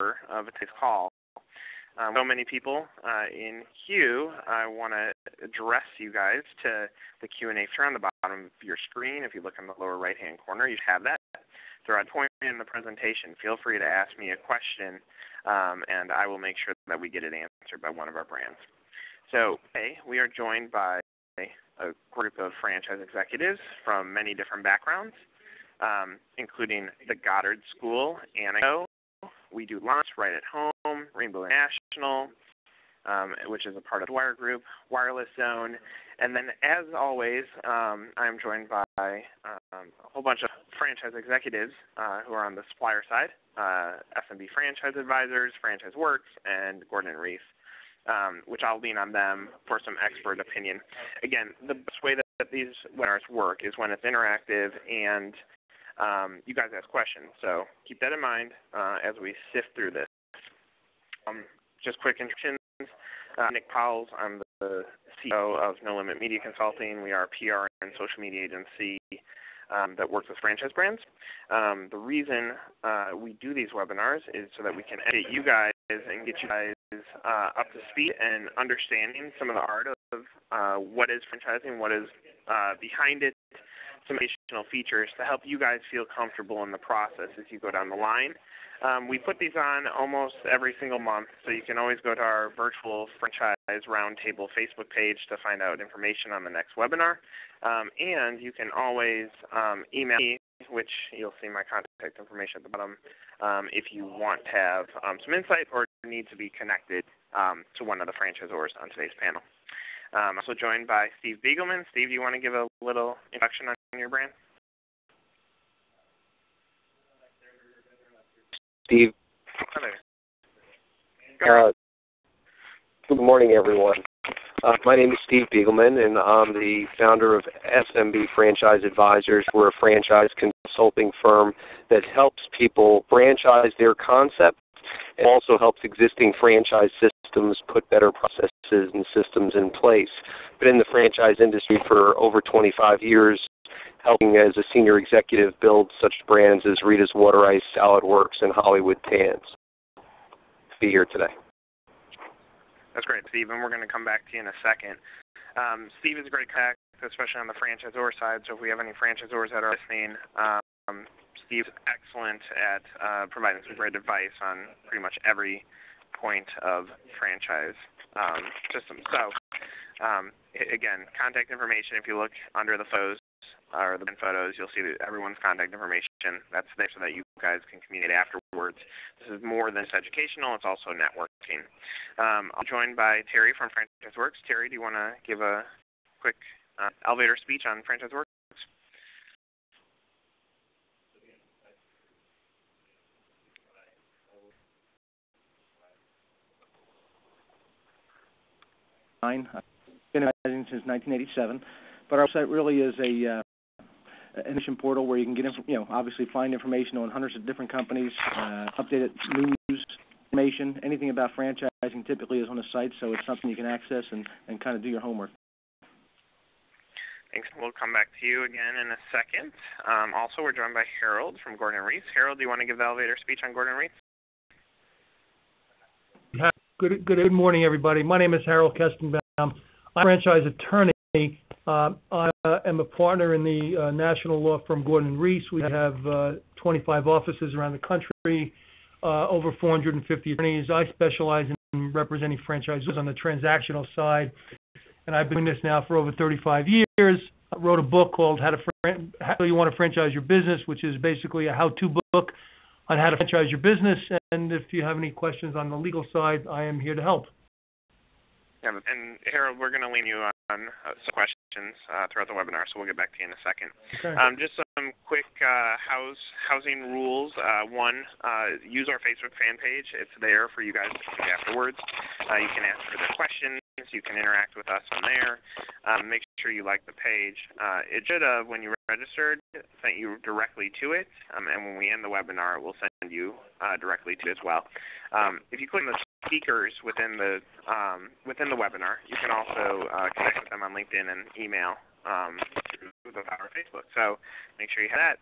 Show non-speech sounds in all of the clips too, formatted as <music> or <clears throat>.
of today's call. Um, so many people uh, in queue. I want to address you guys to the Q&A feature on the bottom of your screen. If you look in the lower right-hand corner, you have that. Throughout point in the presentation, feel free to ask me a question, um, and I will make sure that we get it answered by one of our brands. So today we are joined by a group of franchise executives from many different backgrounds, um, including the Goddard School, Anago. We Do Lines right at home, Rainbow International, um, which is a part of the Dwyer Group, Wireless Zone, and then as always, um, I'm joined by um, a whole bunch of franchise executives uh, who are on the supplier side, uh, SMB Franchise Advisors, Franchise Works, and Gordon Rees. Um, which I'll lean on them for some expert opinion. Again, the best way that, that these webinars work is when it's interactive and um, you guys ask questions. So keep that in mind uh, as we sift through this. Um, just quick introductions. Uh, Nick Powell, I'm the CEO of No Limit Media Consulting. We are a PR and social media agency um, that works with franchise brands. Um, the reason uh, we do these webinars is so that we can educate you guys and get you guys uh, up to speed and understanding some of the art of uh, what is franchising, what is uh, behind it, additional features to help you guys feel comfortable in the process as you go down the line. Um, we put these on almost every single month, so you can always go to our virtual franchise roundtable Facebook page to find out information on the next webinar. Um, and you can always um, email me, which you'll see my contact information at the bottom, um, if you want to have um, some insight or need to be connected um, to one of the franchisors on today's panel. I'm also joined by Steve Beagelman. Steve, do you want to give a little introduction on your brand? Steve. Uh, good morning, everyone. Uh, my name is Steve Beagelman, and I'm the founder of SMB Franchise Advisors. We're a franchise consulting firm that helps people franchise their concept and also helps existing franchise systems put better processes and systems in place. Been in the franchise industry for over 25 years, helping as a senior executive build such brands as Rita's Water Ice, Salad Works, and Hollywood Tans. Be here today. That's great, Steve, and we're going to come back to you in a second. Um, Steve is a great contact, especially on the franchisor side. So if we have any franchisors that are listening, um, Steve's excellent at uh, providing some great advice on pretty much every point of franchise um, system. So um, again, contact information. If you look under the photos, or the photos, you'll see everyone's contact information. That's there so that you guys can communicate afterwards. This is more than just educational; it's also networking. Um, I'm joined by Terry from Franchise Works. Terry, do you want to give a quick uh, elevator speech on Franchise Works? I've been in since 1987, but our website really is a uh, an information portal where you can get, you know, obviously find information on hundreds of different companies, uh, updated news information, anything about franchising typically is on the site, so it's something you can access and, and kind of do your homework. Thanks. We'll come back to you again in a second. Um, also, we're joined by Harold from Gordon Rees. Harold, do you want to give the elevator speech on Gordon Rees? Good, good morning, everybody. My name is Harold Kestenbaum. I'm a franchise attorney uh, I am a partner in the uh, national law firm Gordon Rees. We have uh, 25 offices around the country, over 450 attorneys. I specialize in representing franchisors on the transactional side, and I've been doing this now for over 35 years. I wrote a book called How to Fran- How You Want to Franchise Your Business, which is basically a how-to book on how to franchise your business. And if you have any questions on the legal side, I am here to help. Yeah, and Harold, we're going to lean you on uh, some questions uh, throughout the webinar, so we'll get back to you in a second. Okay. Um, just some quick uh, house housing rules. Uh, one, uh, use our Facebook fan page. It's there for you guys to see afterwards. Uh, you can ask for the questions. You can interact with us on there. Um, make sure you like the page. it should have, when you registered, sent you directly to it, um, and when we end the webinar, it will send you directly to it as well. Um, if you click on the speakers within the um, within the webinar. You can also uh, connect with them on LinkedIn and email um, through the power of Facebook. So make sure you have that.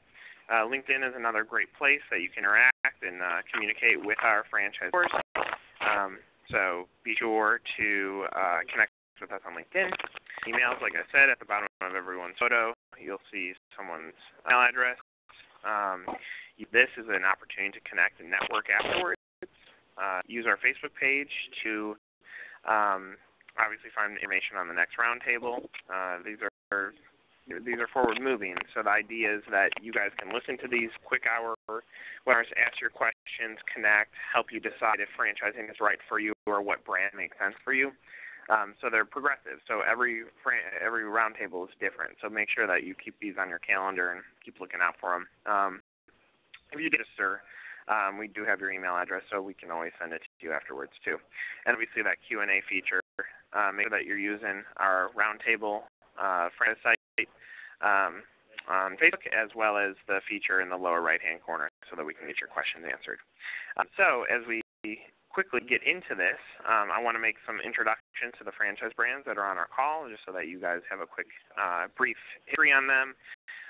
Uh, LinkedIn is another great place that you can interact and uh, communicate with our franchisors. Um, so be sure to uh, connect with us on LinkedIn. Emails, like I said, at the bottom of everyone's photo, you'll see someone's email address. Um, this is an opportunity to connect and network afterwards. Uh, use our Facebook page to um, obviously find information on the next roundtable. Uh, these are these are forward moving. So the idea is that you guys can listen to these quick hour webinars, ask your questions, connect, help you decide if franchising is right for you or what brand makes sense for you. Um, so they're progressive. So every every roundtable is different. So make sure that you keep these on your calendar and keep looking out for them. Um, if you register, um, we do have your email address, so we can always send it to you afterwards too. And we see that Q and A feature. Uh, make sure that you're using our roundtable uh, friend site um, on Facebook, as well as the feature in the lower right-hand corner, so that we can get your questions answered. Um, so as we quickly get into this, um, I want to make some introductions to the franchise brands that are on our call, just so that you guys have a quick, uh, brief history on them.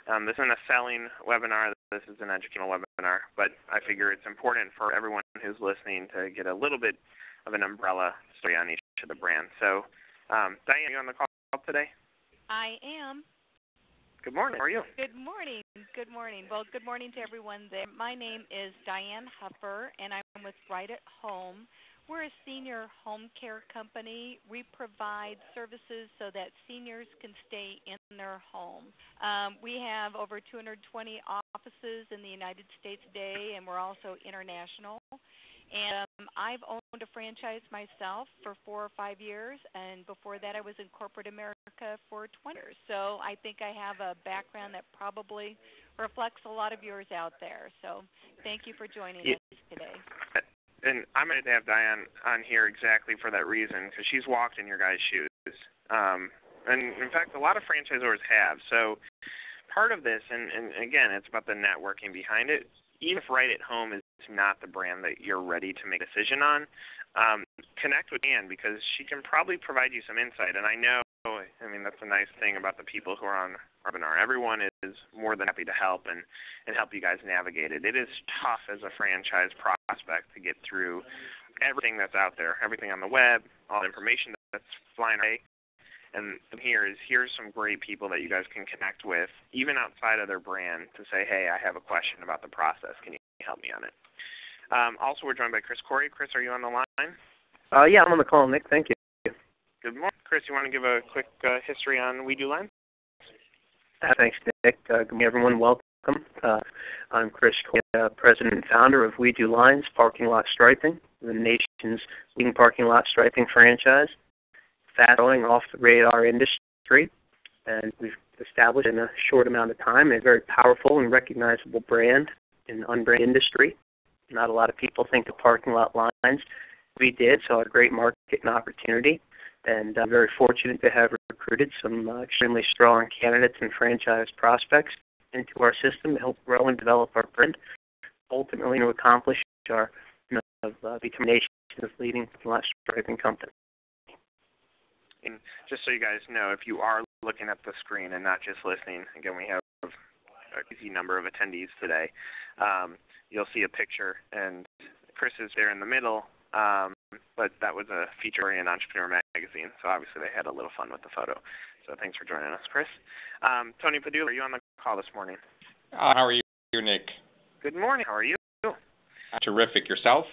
Um, this isn't a selling webinar. This is an educational webinar, but I figure it's important for everyone who's listening to get a little bit of an umbrella story on each of the brands. So, um, Diane, are you on the call today? I am. Good morning. How are you? Good morning. Good morning. Well, good morning to everyone there. My name is Diane Huffer, and I'm with Right at Home. We're a senior home care company. We provide services so that seniors can stay in their home. Um, we have over 220 offices in the United States today, and we're also international. And um, I've owned a franchise myself for four or five years, and before that, I was in corporate America for 20 years. So I think I have a background that probably reflects a lot of yours out there. So thank you for joining yeah. us today. And I'm going to have Diane on here exactly for that reason, because she's walked in your guys' shoes. Um, and in fact, a lot of franchisors have. So part of this, and, and again, it's about the networking behind it. Even if Right at Home is not the brand that you're ready to make a decision on, um, connect with Anne because she can probably provide you some insight. And I know, I mean, that's a nice thing about the people who are on webinar. Everyone is more than happy to help and, and help you guys navigate it. It is tough as a franchise prospect to get through everything that's out there, everything on the web, all the information that's flying away. And here is here's some great people that you guys can connect with, even outside of their brand, to say, hey, I have a question about the process. Can you help me on it? Um, also, we're joined by Chris Corey. Chris, are you on the line? Uh, yeah, I'm on the call, Nick. Thank you. Good morning, Chris. You want to give a quick uh, history on We Do Lines? Uh, thanks, Nick. Uh, good morning, everyone. Welcome. Uh, I'm Chris uh, president and founder of We Do Lines Parking Lot Striping, the nation's leading parking lot striping franchise. Fast growing off the radar industry, and we've established in a short amount of time a very powerful and recognizable brand in the unbranded industry. Not a lot of people think of parking lot lines. We did, saw a great market and opportunity, and I'm very fortunate to have recruited some uh, extremely strong candidates and franchise prospects into our system to help grow and develop our brand, ultimately to accomplish our you know, of uh, determination of leading lot striping company. And just so you guys know, if you are looking at the screen and not just listening, again, we have a easy number of attendees today. Um, you'll see a picture, and Chris is there in the middle. Um, but that was a feature in Entrepreneur Magazine, so obviously they had a little fun with the photo. So thanks for joining us, Chris. Um, Tony Padula, are you on the call this morning? Uh, how are you, Nick? Good morning. How are you? Terrific. Yourself?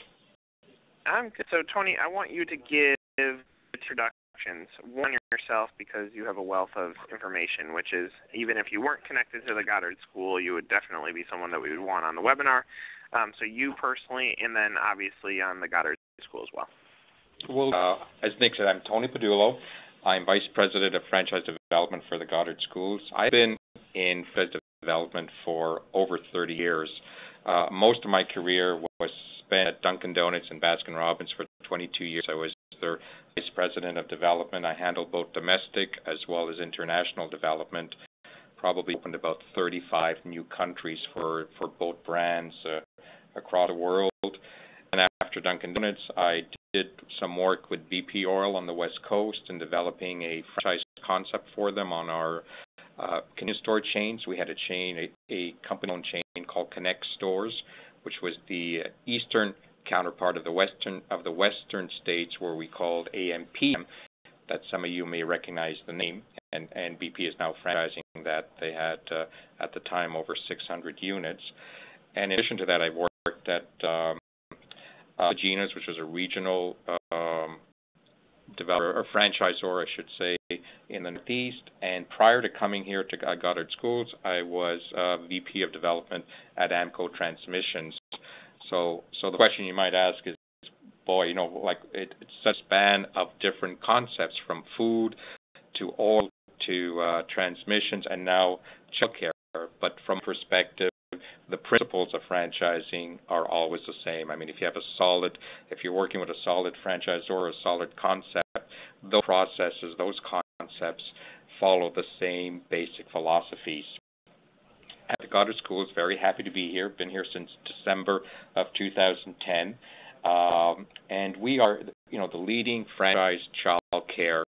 I'm good. So, Tony, I want you to give introductions. One yourself because you have a wealth of information, which is even if you weren't connected to the Goddard School, you would definitely be someone that we would want on the webinar. Um, so you personally, and then obviously on the Goddard School as well. Well, uh, as Nick said, I'm Tony Padulo. I'm Vice President of Franchise Development for the Goddard Schools. I've been in franchise development for over 30 years. Uh, most of my career was spent at Dunkin' Donuts and Baskin Robbins for 22 years. I was their Vice President of Development. I handled both domestic as well as international development. Probably opened about 35 new countries for, for both brands uh, across the world. And after Dunkin' Donuts, I did some work with BP Oil on the West Coast in developing a franchise concept for them on our uh, convenience store chains. We had a chain, a, a company-owned chain called Connect Stores, which was the eastern counterpart of the western of the western states, where we called AMPM. That some of you may recognize the name, and, and BP is now franchising that. They had uh, at the time over 600 units. And in addition to that, I worked at um, uh, Gina's, which was a regional um, developer or franchisor, I should say, in the Northeast. And prior to coming here to Goddard Schools, I was uh, VP of Development at AAMCO Transmissions. So, so the question you might ask is, boy, you know, like it, it's such a span of different concepts from food to oil to uh, transmissions and now childcare. But from perspective the principles of franchising are always the same. I mean, if you have a solid, if you're working with a solid franchisor or a solid concept, those processes, those concepts follow the same basic philosophies. At the Goddard School, is very happy to be here. Been here since December of 2010, um, and we are, you know, the leading franchise child care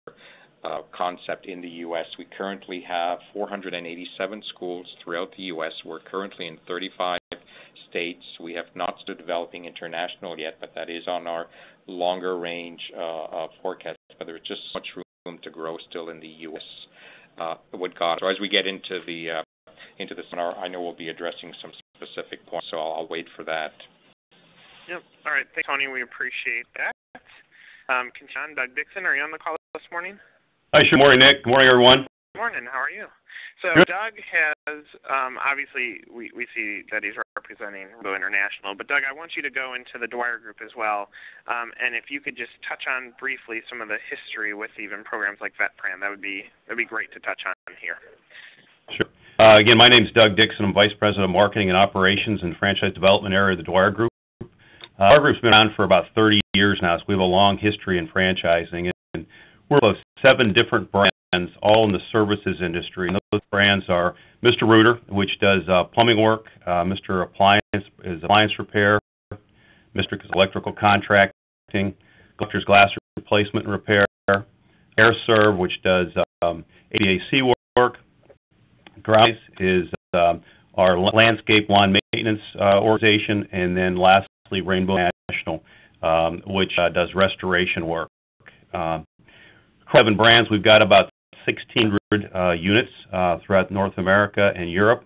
uh, concept in the U.S. We currently have 487 schools throughout the U.S. We're currently in 35 states. We have not started developing international yet, but that is on our longer range uh, uh, forecast. But there's just so much room to grow still in the U.S. Uh, with God. So as we get into the uh, into the seminar, I know we'll be addressing some specific points. So I'll, I'll wait for that. Yep. All right. Thanks, Tony. We appreciate that. Um, Doug Dixon, are you on the call this morning? Hi, good morning, Nick. Good morning, everyone. Good morning. How are you? So Good. Doug has um, obviously we we see that he's representing Rainbow International, but Doug, I want you to go into the Dwyer Group as well, um, and if you could just touch on briefly some of the history with even programs like VetFran, that would be that'd be great to touch on here. Sure. Uh, again, my name is Doug Dixon. I'm Vice President of Marketing and Operations and Franchise Development area of the Dwyer Group. Uh, our group's been around for about 30 years now, so we have a long history in franchising, and we're close seven different brands, all in the services industry. And those brands are Mr. Rooter, which does uh, plumbing work, uh, Mr. Appliance is appliance repair, Mr. is electrical contracting, Collector's glass replacement and repair, Aire Serv, which does um, work, Grounds is um, our landscape lawn maintenance uh, organization, and then lastly Rainbow International, um, which uh, does restoration work. Um, seven brands. We've got about 1,600 uh, units uh, throughout North America and Europe.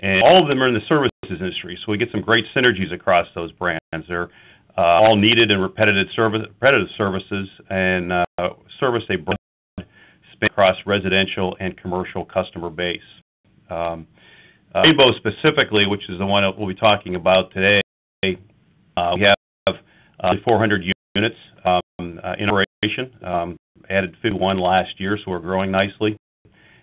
And all of them are in the services industry, so we get some great synergies across those brands. They're uh, all needed and repetitive, service, repetitive services and service a broad span across residential and commercial customer base. Um, Rainbow specifically, which is the one we'll be talking about today, we have uh, 400 units um, uh, in operation. Um, added 51 last year, so we're growing nicely.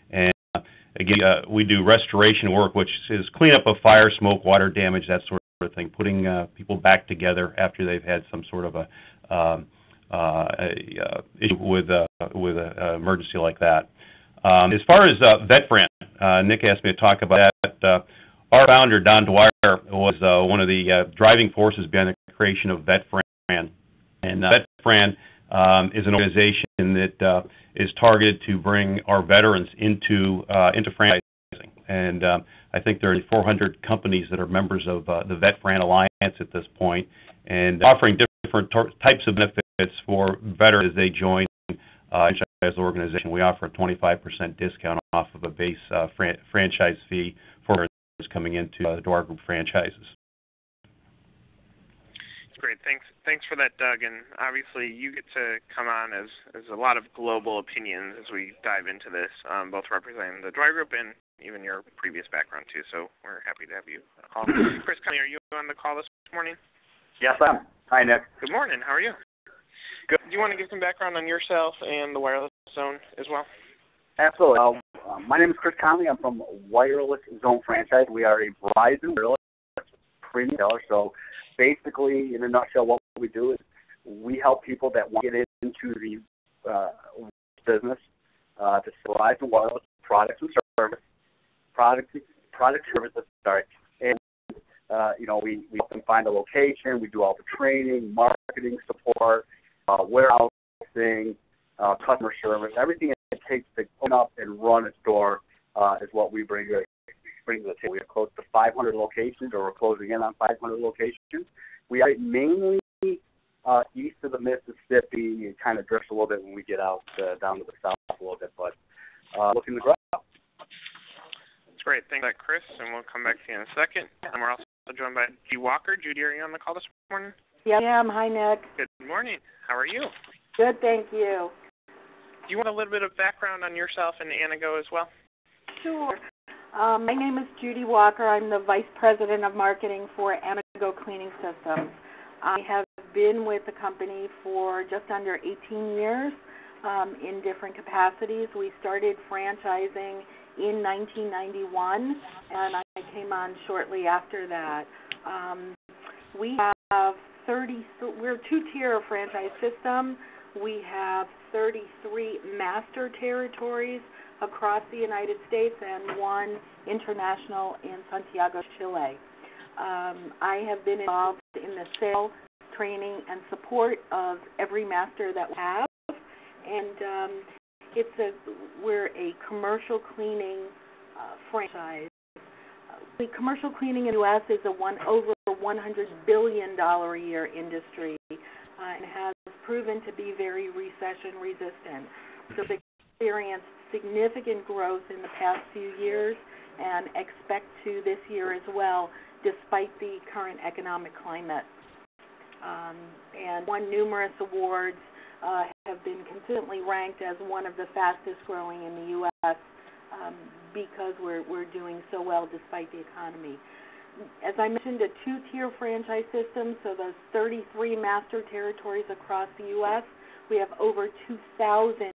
And uh, again, uh, we do restoration work, which is cleanup of fire, smoke, water damage, that sort of thing, putting people back together after they've had some sort of a, um, issue with with an emergency like that. As far as VetFran, uh, Nick asked me to talk about that. Our founder, Don Dwyer, was one of the driving forces behind the creation of vet VetFran. And uh, um, is an organization that uh, is targeted to bring our veterans into uh, into franchising. And um, I think there are 400 companies that are members of uh, the VetFran Alliance at this point, and offering different types of benefits for veterans as they join uh, franchise organization. We offer a 25% discount off of a base uh, fran- franchise fee for coming into uh, the Dwyer Group franchises great. Thanks. Thanks for that, Doug. And obviously, you get to come on as as a lot of global opinions as we dive into this, um, both representing the Dwyer Group and even your previous background too. So we're happy to have you call. <clears throat> Chris Conley, are you on the call this morning? Yes, I'm. Hi, Nick. Good morning. How are you? Good. Do you want to give some background on yourself and the wireless zone as well? Absolutely. Uh, my name is Chris Conley. I'm from Wireless Zone Franchise. We are a Verizon wireless premium seller. So basically, in a nutshell, what we do is we help people that want to get into the uh, business uh, to provide the wireless products and service, product, product services. Sorry, and uh, you know we, we help them find a location. We do all the training, marketing support, uh, warehousing, uh, customer service, everything it takes to open up and run a store uh, is what we bring to, bring to the table. We have close to 500 locations, or we're closing in on 500 locations. We are mainly uh, east of the Mississippi. It kind of drifts a little bit when we get out uh, down to the south a little bit, but uh, looking to grow. That's great. Thanks, that, Chris, and we'll come back to you in a second. And we're also joined by Judy Walker. Judy, are you on the call this morning? Yeah, I am. Hi, Nick. Good morning. How are you? Good, thank you. Do you want a little bit of background on yourself and Anago as well? Sure. Um, my name is Judy Walker. I'm the Vice President of Marketing for Anago Cleaning Systems. I have been with the company for just under 18 years um, in different capacities. We started franchising in 1991, and I came on shortly after that. Um, we have 30. We're a two-tier franchise system. We have 33 master territories across the United States and one international in Santiago, Chile. Um, I have been involved in the sale, training, and support of every master that we have, and um, it's a we're a commercial cleaning uh, franchise. The commercial cleaning in the U.S. is a one over 100 billion dollar a year industry, uh, and has proven to be very recession resistant. So we've experienced significant growth in the past few years, and expect to this year as well, despite the current economic climate. Um, and won numerous awards, uh, have been consistently ranked as one of the fastest growing in the U.S. Um, because we're we're doing so well despite the economy. As I mentioned, a two-tier franchise system, so those 33 master territories across the U.S. We have over 2,000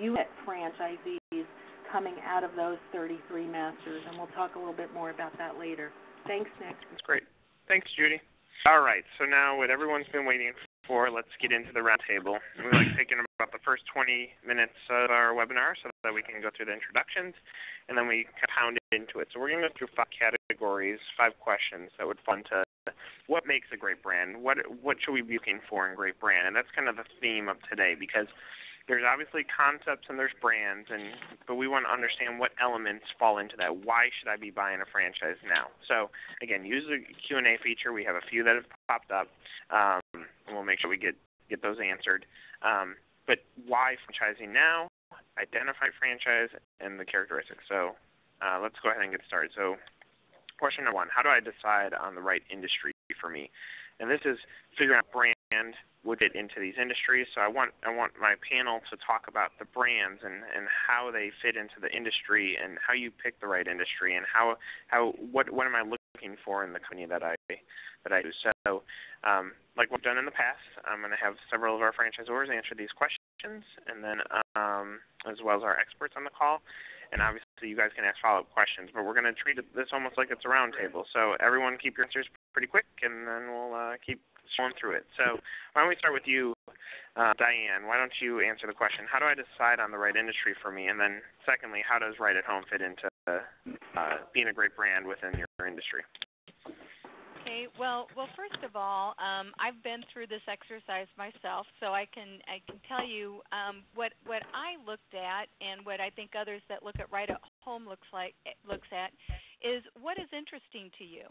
unit franchisees coming out of those 33 masters, and we'll talk a little bit more about that later. Thanks, Nick. That's great. Thanks, Judy. All right, so now what everyone's been waiting for, let's get into the roundtable. We like taking about the first 20 minutes of our webinar so that we can go through the introductions, and then we compound into it. So we're going to go through five categories, five questions that would fall into what makes a great brand, what what should we be looking for in great brand, and that's kind of the theme of today because there's obviously concepts and there's brands and but we want to understand what elements fall into that. Why should i be buying a franchise now? So again use the q and a feature. We have a few that have popped up um, and we'll make sure we get get those answered. Um, but why franchising now? Identify franchise and the characteristics. So uh, let's go ahead and get started. So question number one how do i decide on the right industry for me? And this is figuring out brand would fit into these industries. So I want I want my panel to talk about the brands and, and how they fit into the industry and how you pick the right industry and how how what what am I looking for in the company that I that I do. So um, like we've done in the past, I'm going to have several of our franchisors answer these questions, and then um, as well as our experts on the call. And obviously, you guys can ask follow-up questions, but we're going to treat this almost like it's a roundtable. So everyone, keep your answers pretty quick, and then we'll uh, keep going through it. So why don't we start with you, uh, Diane? Why don't you answer the question? How do I decide on the right industry for me? And then secondly, how does Right at Home fit into uh, being a great brand within your industry? Okay. Well, well, first of all, um, I've been through this exercise myself, so I can I can tell you um, what what I looked at and what I think others that look at right at home looks like looks at is what is interesting to you.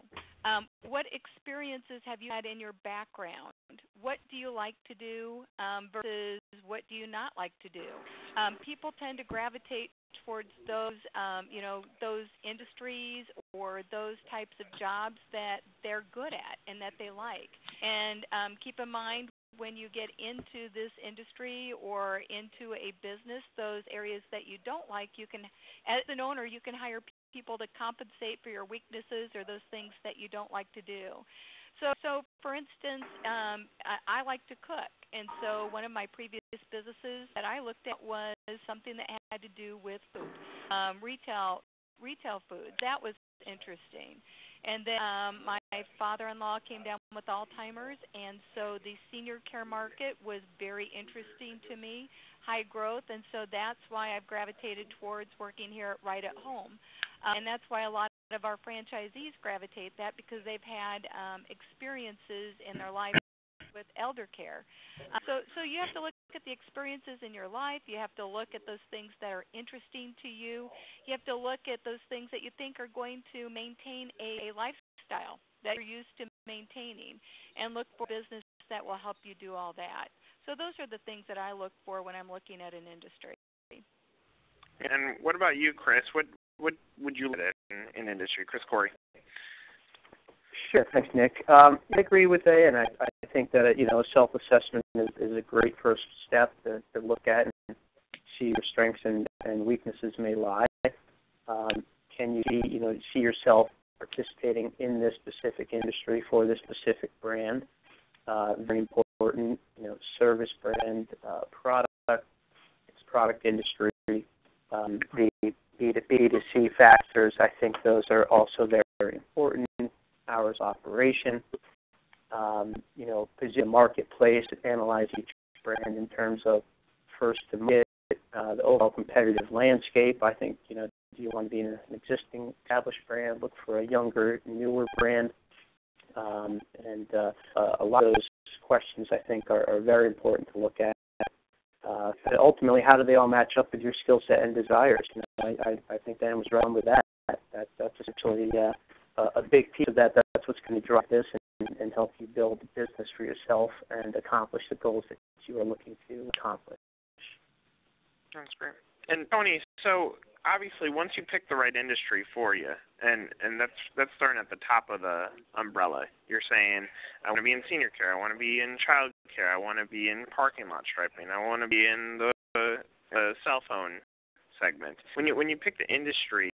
Um, what experiences have you had in your background? What do you like to do um, versus what do you not like to do? Um, people tend to gravitate towards those, um, you know, those industries or those types of jobs that they're good at and that they like. And um, keep in mind when you get into this industry or into a business, those areas that you don't like, you can, as an owner, you can hire people to compensate for your weaknesses or those things that you don't like to do. So, so for instance, um, I, I like to cook, and so one of my previous businesses that I looked at was something that had to do with food, um, retail, retail food. That was interesting. And then um, my father-in-law came down with Alzheimer's, and so the senior care market was very interesting to me, high growth, and so that's why I've gravitated towards working here right at home. Um, and that's why a lot of our franchisees gravitate that because they've had um, experiences in their life with elder care. Uh, so, so you have to look at the experiences in your life. You have to look at those things that are interesting to you. You have to look at those things that you think are going to maintain a, a lifestyle that you're used to maintaining, and look for business that will help you do all that. So those are the things that I look for when I'm looking at an industry. And what about you, Chris? What what would you look at in, in industry, Chris Corey? Sure, thanks, Nick. Um, I agree with that, and I, I think that you know a self-assessment is, is a great first step to, to look at and see your strengths and, and weaknesses may lie. Um, can you see, you know see yourself participating in this specific industry for this specific brand? Uh, very important, you know, service brand, uh, product, it's product industry. Um, the B to B to C factors, I think those are also very, important hours of operation, um, you know, position marketplace, analyze each brand in terms of first to mid, uh, the overall competitive landscape. I think, you know, do you want to be an existing established brand? Look for a younger, newer brand. Um, and uh, uh, a lot of those questions, I think, are, are very important to look at. Uh, ultimately, how do they all match up with your skill set and desires? You know, I, I, I think Dan was on with that. that that's essentially uh, a big piece of that. That's what's going to drive this and, and help you build a business for yourself and accomplish the goals that you are looking to accomplish. That's great. And Tony, so obviously once you pick the right industry for you, and and that's that's starting at the top of the umbrella. You're saying I want to be in senior care, I want to be in child care, I want to be in parking lot striping, I want to be in the uh, cell phone segment. When you when you pick the industry,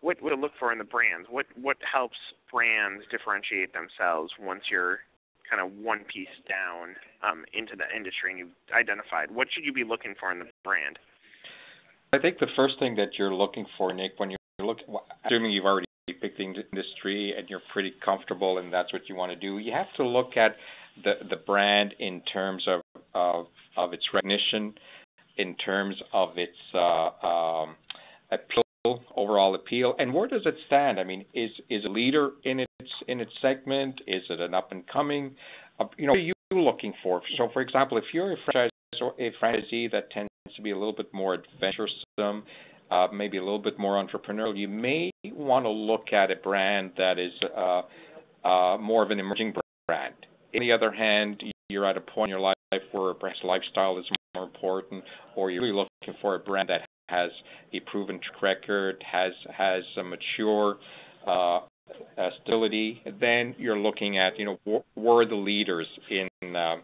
what what to look for in the brands? What what helps brands differentiate themselves once you're kind of one piece down um, into the industry and you've identified what should you be looking for in the brand? I think the first thing that you're looking for, Nick, when you're looking, assuming you've already picked the industry and you're pretty comfortable and that's what you want to do, you have to look at the the brand in terms of of, of its recognition, in terms of its uh, um, appeal overall appeal, and where does it stand? I mean, is is a leader in its in its segment? Is it an up and coming? Uh, you know, what are you looking for? So, for example, if you're a franchise or a franchisee that tends to be a little bit more adventuresome, uh, maybe a little bit more entrepreneurial, you may want to look at a brand that is uh, uh, more of an emerging brand. On the other hand, you're at a point in your life where perhaps lifestyle is more important, or you're really looking for a brand that has a proven track record, has has a mature uh, stability, then you're looking at you know wh- where are the leaders in uh,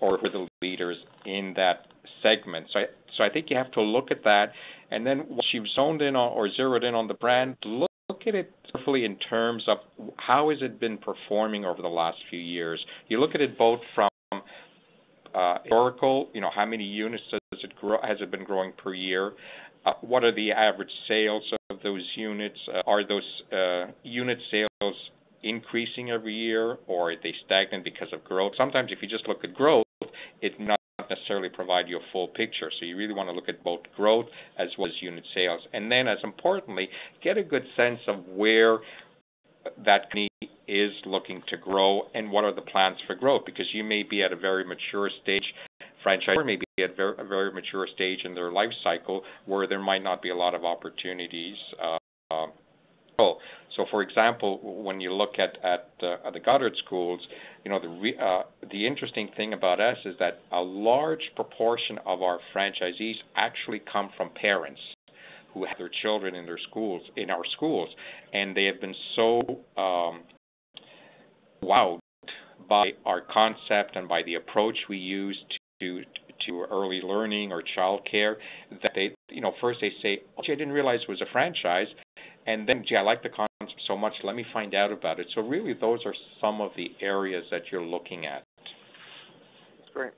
or who are the leaders in that segment. So I, so I think you have to look at that, and then once you've zoned in on or zeroed in on the brand, look, look at it carefully in terms of how has it been performing over the last few years. You look at it both from uh, historical, you know, how many units does it grow, has it been growing per year? Uh, what are the average sales of those units? Uh, are those uh, unit sales increasing every year, or are they stagnant because of growth? Sometimes, if you just look at growth, it's not necessarily provide you a full picture. So you really want to look at both growth as well as unit sales, and then, as importantly, get a good sense of where that company is looking to grow and what are the plans for growth because you may be at a very mature stage franchisor may be at very, a very mature stage in their life cycle where there might not be a lot of opportunities. Uh, so, for example, when you look at at, uh, at the Goddard schools, you know the re, uh, the interesting thing about us is that a large proportion of our franchisees actually come from parents who have their children in their schools in our schools, and they have been so um, wowed by our concept and by the approach we use to to to early learning or childcare that they you know first they say oh I didn't realize it was a franchise and then gee I like the concept so much let me find out about it. So really those are some of the areas that you're looking at. Great.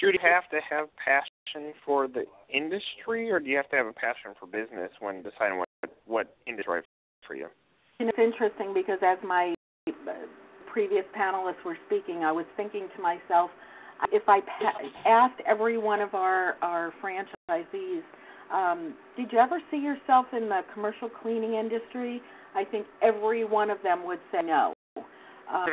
Judy do you have to have passion for the industry or do you have to have a passion for business when deciding what what industry for you? It's interesting because as my uh, previous panelists were speaking I was thinking to myself if I pa- asked every one of our our franchisees, um, did you ever see yourself in the commercial cleaning industry? I think every one of them would say no. Um,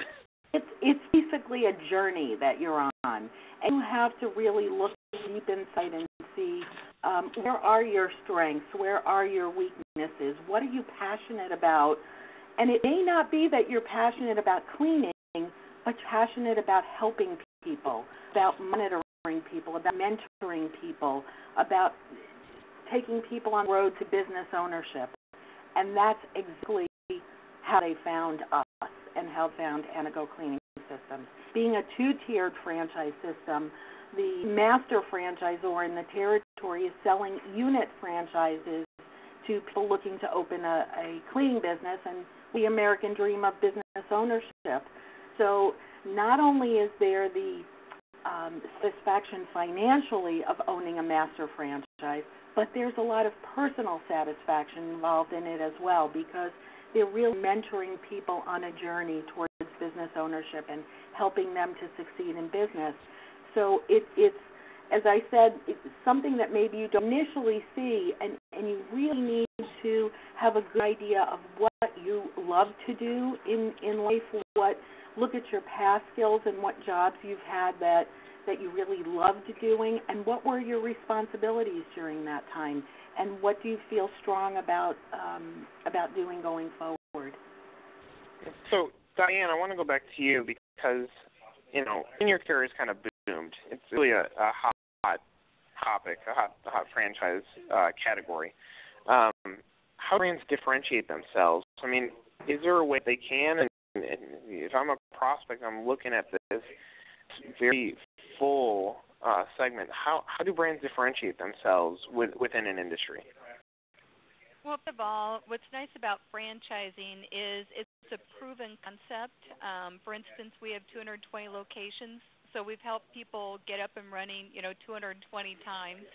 it's it's basically a journey that you're on, and you have to really look deep inside and see um, where are your strengths, where are your weaknesses, what are you passionate about, and it may not be that you're passionate about cleaning, but you're passionate about helping people, about monitoring people, about mentoring people, about taking people on the road to business ownership. And that's exactly how they found us and how they found Anago Cleaning Systems. Being a two-tiered franchise system, the master franchisor in the territory is selling unit franchises to people looking to open a, a cleaning business and the American dream of business ownership. So not only is there the um, satisfaction financially of owning a master franchise, but there's a lot of personal satisfaction involved in it as well because they're really mentoring people on a journey towards business ownership and helping them to succeed in business. So it, it's, as I said, it's something that maybe you don't initially see, and, and you really need to have a good idea of what you love to do in, in life, what look at your past skills and what jobs you've had that that you really loved doing and what were your responsibilities during that time? And what do you feel strong about um, about doing going forward? So diane i want to go back to you because you know senior care is kind of boomed. It's really a, a hot, hot topic a hot, a hot franchise uh, category. Um, how brands differentiate themselves? I mean is there a way they can and if I'm a prospect, I'm looking at this very full uh, segment. How how do brands differentiate themselves with, within an industry? Well, first of all, what's nice about franchising is it's a proven concept. Um, for instance, we have 220 locations, so we've helped people get up and running, you know, 220 times.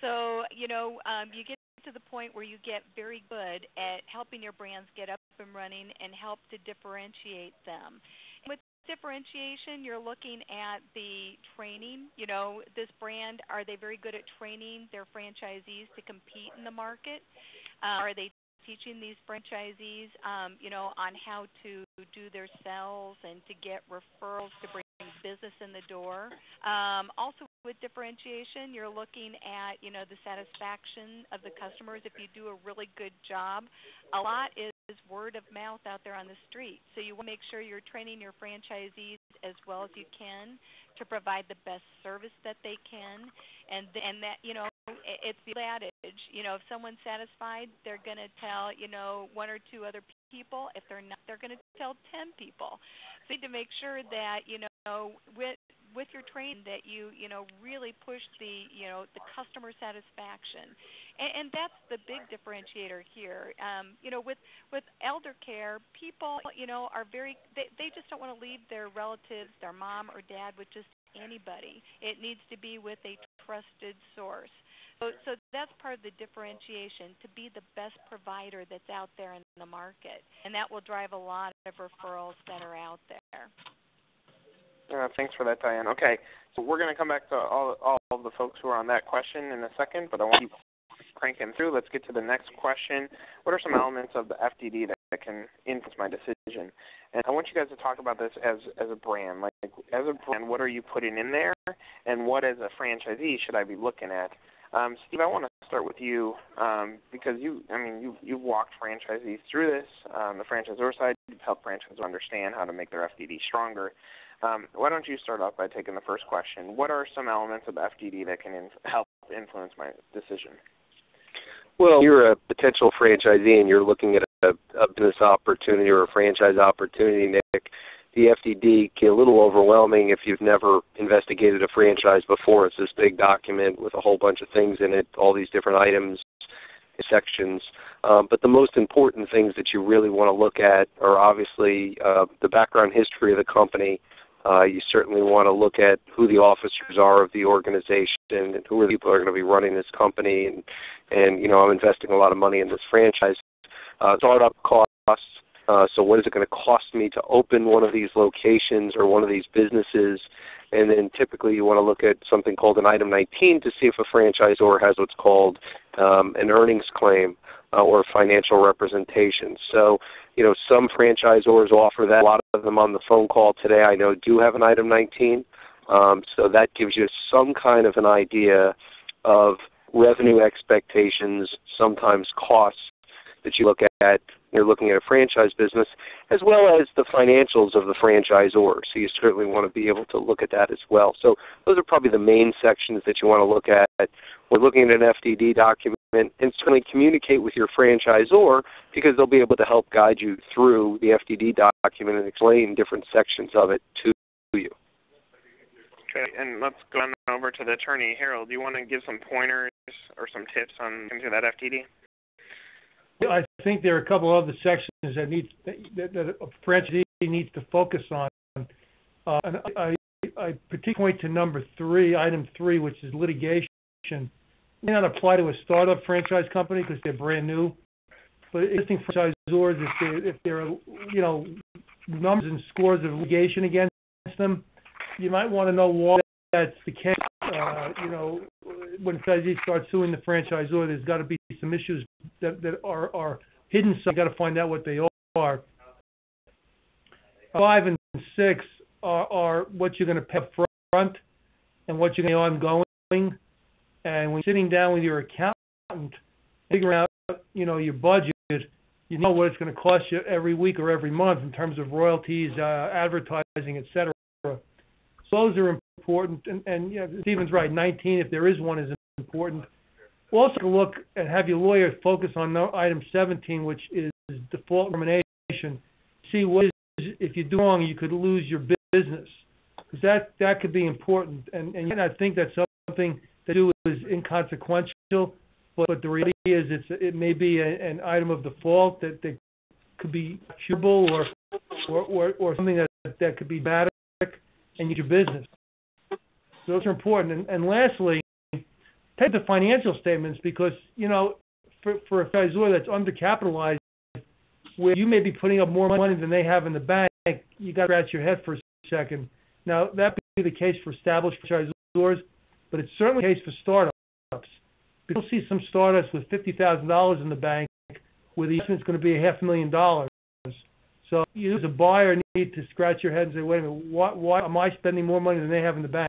So, you know, um, you get to the point where you get very good at helping your brands get up and running and help to differentiate them. And with differentiation, you're looking at the training. You know, this brand, are they very good at training their franchisees to compete in the market? Uh, are they teaching these franchisees, um, you know, on how to do their sales and to get referrals to bring business in the door. Um, also, with differentiation, you're looking at you know the satisfaction of the customers. If you do a really good job, a lot is word of mouth out there on the street. So you want to make sure you're training your franchisees as well as you can to provide the best service that they can, and and that you know it's the adage. You know, if someone's satisfied, they're going to tell you know one or two other people. If they're not, they're going to tell ten people. So you need to make sure that you know with with your training that you you know really push the you know the customer satisfaction. And, and that's the big differentiator here. Um you know with with elder care people you know are very they they just don't want to leave their relatives their mom or dad with just anybody. It needs to be with a trusted source. So so that's part of the differentiation to be the best provider that's out there in the market. And that will drive a lot of referrals that are out there uh, thanks for that, Diane. Okay, so we're going to come back to all all of the folks who are on that question in a second, but I want to keep cranking through. Let's get to the next question. What are some elements of the FDD that, that can influence my decision? And I want you guys to talk about this as as a brand. Like as a brand, what are you putting in there, and what as a franchisee should I be looking at? Um, Steve, I want to start with you um, because you, I mean, you you've walked franchisees through this. Um, the franchisor side, you've helped franchisees understand how to make their FDD stronger. Um, why don't you start off by taking the first question? What are some elements of FDD that can inf- help influence my decision? Well, you're a potential franchisee and you're looking at a, a business opportunity or a franchise opportunity, Nick. The FDD can be a little overwhelming if you've never investigated a franchise before. It's this big document with a whole bunch of things in it, all these different items, sections. Um, but the most important things that you really want to look at are obviously uh, the background history of the company, uh, you certainly want to look at who the officers are of the organization and who are the people that are going to be running this company. And, and you know, I'm investing a lot of money in this franchise. Uh, startup costs. Uh, so, what is it going to cost me to open one of these locations or one of these businesses? And then typically you want to look at something called an item 19 to see if a franchisor has what's called um, an earnings claim. Uh, or financial representation. So, you know, some franchisors offer that. A lot of them on the phone call today, I know, do have an item 19. Um, so that gives you some kind of an idea of revenue expectations, sometimes costs that you look at you're looking at a franchise business, as well as the financials of the franchisor. So you certainly want to be able to look at that as well. So those are probably the main sections that you want to look at. We're looking at an FDD document and certainly communicate with your franchisor because they'll be able to help guide you through the FDD document and explain different sections of it to you. Okay, and let's go on over to the attorney. Harold, do you want to give some pointers or some tips on into that FDD? I think there are a couple other sections that need that, that a franchisee needs to focus on. Uh, and I, I particularly point to number three, item three, which is litigation. May not apply to a startup franchise company because they're brand new, but existing franchisors, if they if there are you know numbers and scores of litigation against them, you might want to know why that's the case. Uh, you know, when franchisees start suing the franchisor, there's got to be some issues that that are are hidden. So you got to find out what they are. Five and six are, are what you're going to pay up front and what you're going to ongoing. And when you're sitting down with your accountant, figuring out you know your budget, you know what it's going to cost you every week or every month in terms of royalties, uh, advertising, etc. So those are important. And, and yeah, Stephen's right. 19, if there is one, is important. Also look and have your lawyer focus on item 17, which is default termination. See what is if you do wrong, you could lose your business because that that could be important. And and I think that's something to do is inconsequential, but, but the reality is it's it may be a, an item of default that, that could be curable or or, or, or something that that could be dramatic and your business. So those are important. And, and lastly, take the financial statements because you know for for a franchisor that's undercapitalized, where you may be putting up more money than they have in the bank, you got to scratch your head for a second. Now that be the case for established franchisors, but it's certainly the case for startups. You'll see some startups with fifty thousand dollars in the bank, where the investment is going to be a half a million dollars. So you as a buyer need to scratch your head and say, wait a minute, why, why am I spending more money than they have in the bank?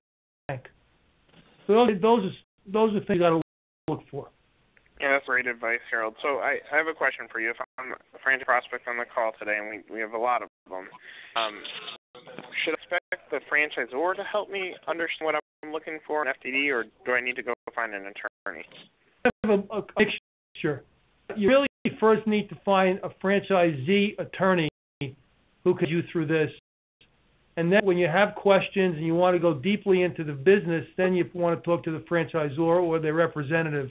So those, those are those are things you got to look for. Yeah, that's great advice, Harold. So I, I have a question for you. If I'm a franchise prospect on the call today, and we, we have a lot of them, um, should I expect the franchisor to help me understand what I'm looking for an FDD, or do I need to go find an attorney? A, a mixture. You really first need to find a franchisee attorney who can you through this and then when you have questions and you want to go deeply into the business, then you want to talk to the franchisor or their representative.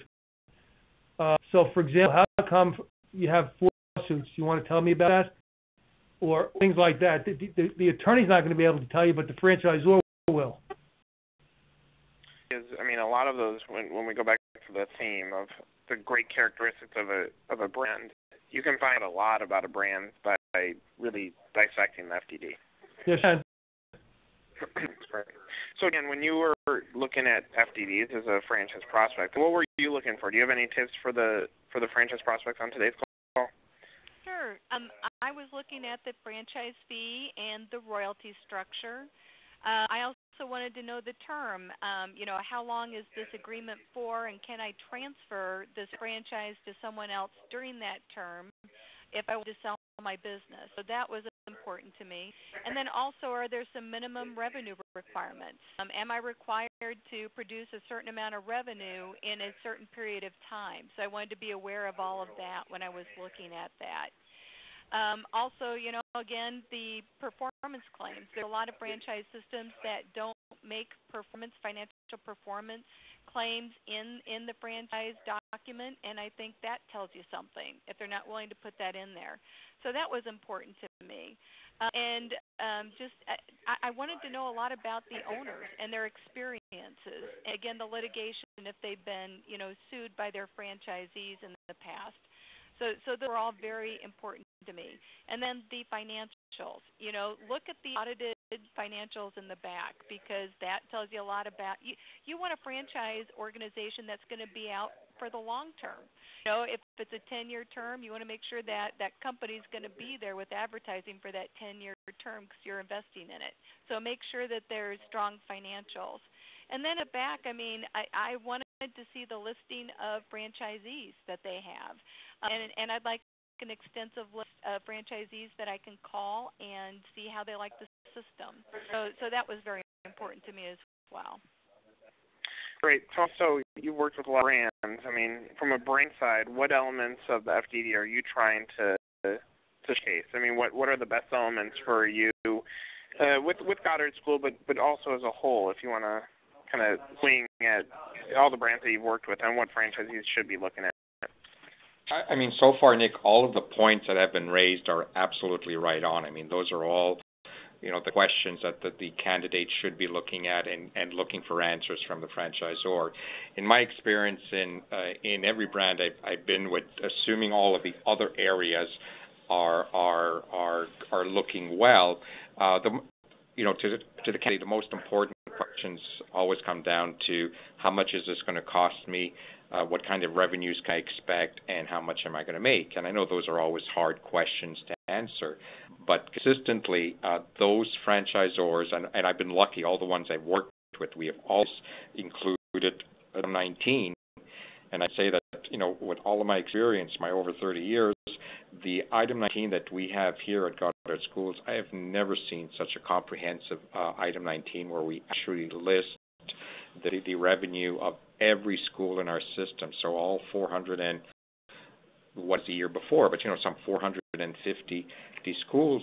Uh, so, for example, how come you have four lawsuits? You want to tell me about that? Or things like that. The, the, the attorney's not going to be able to tell you, but the franchisor will. Is I mean, a lot of those when when we go back to the theme of the great characteristics of a of a brand, you can find a lot about a brand by really dissecting the FDD. Yes, <clears throat> so again, when you were looking at FDDs as a franchise prospect, what were you looking for? Do you have any tips for the for the franchise prospects on today's call? Sure. Um, I was looking at the franchise fee and the royalty structure. Uh, I also wanted to know the term. Um, you know, how long is this agreement for, and can I transfer this franchise to someone else during that term if I want to sell my business? So that was important to me. And then also, are there some minimum revenue requirements? Um, am I required to produce a certain amount of revenue in a certain period of time? So I wanted to be aware of all of that when I was looking at that. Um, also, you know, again, the performance claims. There are a lot of franchise systems that don't make performance, financial performance claims in in the franchise document, and I think that tells you something if they're not willing to put that in there. So that was important to me. Uh, and um, just I, I wanted to know a lot about the owners and their experiences. And again, the litigation if they've been you know sued by their franchisees in the past. So so those are all very important to me. And then the financials. You know, look at the audited financials in the back because that tells you a lot about you. You want a franchise organization that's going to be out for the long term. You know, if it's a 10-year term, you want to make sure that that company's going to be there with advertising for that 10-year term because you're investing in it. So make sure that there's strong financials. And then at back, I mean, I, I wanted to see the listing of franchisees that they have, and and I'd like an extensive list of franchisees that I can call and see how they like the system. So so that was very important to me as well. Great. So, so you worked with a lot of brands. I mean, from a brand side, what elements of the FDD are you trying to to chase? I mean, what what are the best elements for you uh, with with Goddard School, but but also as a whole, if you want to kind of swing at all the brands that you've worked with and what franchisees should be looking at. I mean, so far, Nick, all of the points that have been raised are absolutely right on. I mean, those are all you know the questions that, the candidates should be looking at and, and looking for answers from the franchisor. In my experience in uh, in every brand I've, I've been with, assuming all of the other areas are are are are looking well, uh, the you know to to the candidate the most important questions always come down to how much is this going to cost me, uh, what kind of revenues can I expect, and how much am I going to make? And I know those are always hard questions to answer, but consistently, uh, those franchisors, and, and I've been lucky, all the ones I've worked with, we have all included 19. And I say that, you know, with all of my experience, my over 30 years, the item 19 that we have here at Goddard Schools, I have never seen such a comprehensive uh, item 19 where we actually list the, the revenue of every school in our system. So all 400 and was the year before, but you know some 450 these schools.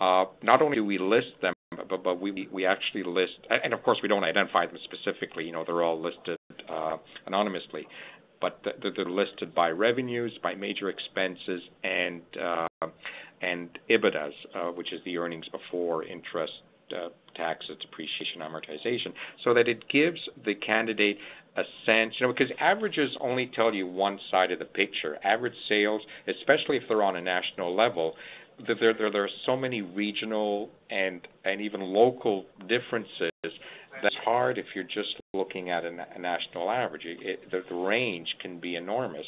Uh, not only do we list them, but, but we we actually list, and of course we don't identify them specifically. You know they're all listed uh, anonymously, but they're listed by revenues, by major expenses, and uh, and EBITDAs, uh, which is the earnings before interest, uh, taxes, depreciation, amortization, so that it gives the candidate a sense, you know, because averages only tell you one side of the picture. Average sales, especially if they're on a national level, there there, there are so many regional and and even local differences that's hard if you're just looking at a, a national average. It, the, the range can be enormous.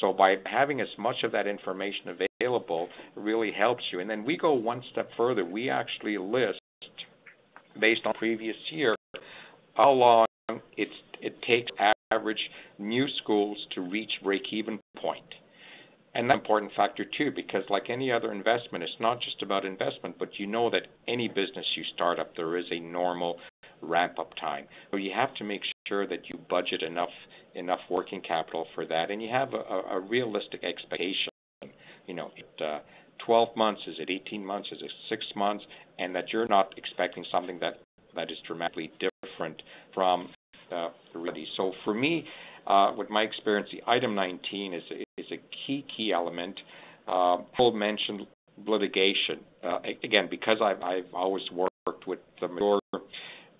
So by having as much of that information available really helps you. And then we go one step further. We actually list based on previous year how long it takes average new schools to reach break-even point. And that's an important factor too, because like any other investment, it's not just about investment, but you know that any business you start up, there is a normal ramp-up time. So you have to make sure that you budget enough enough working capital for that, and you have a, a realistic expectation. You know, it, uh, 12 months, is it 18 months, is it six months, and that you're not expecting something that that is dramatically different from uh, reality. So for me, uh, with my experience, the item 19 is is a key key element. Uh, Paul mentioned litigation. Uh, again, because I've I've always worked with the major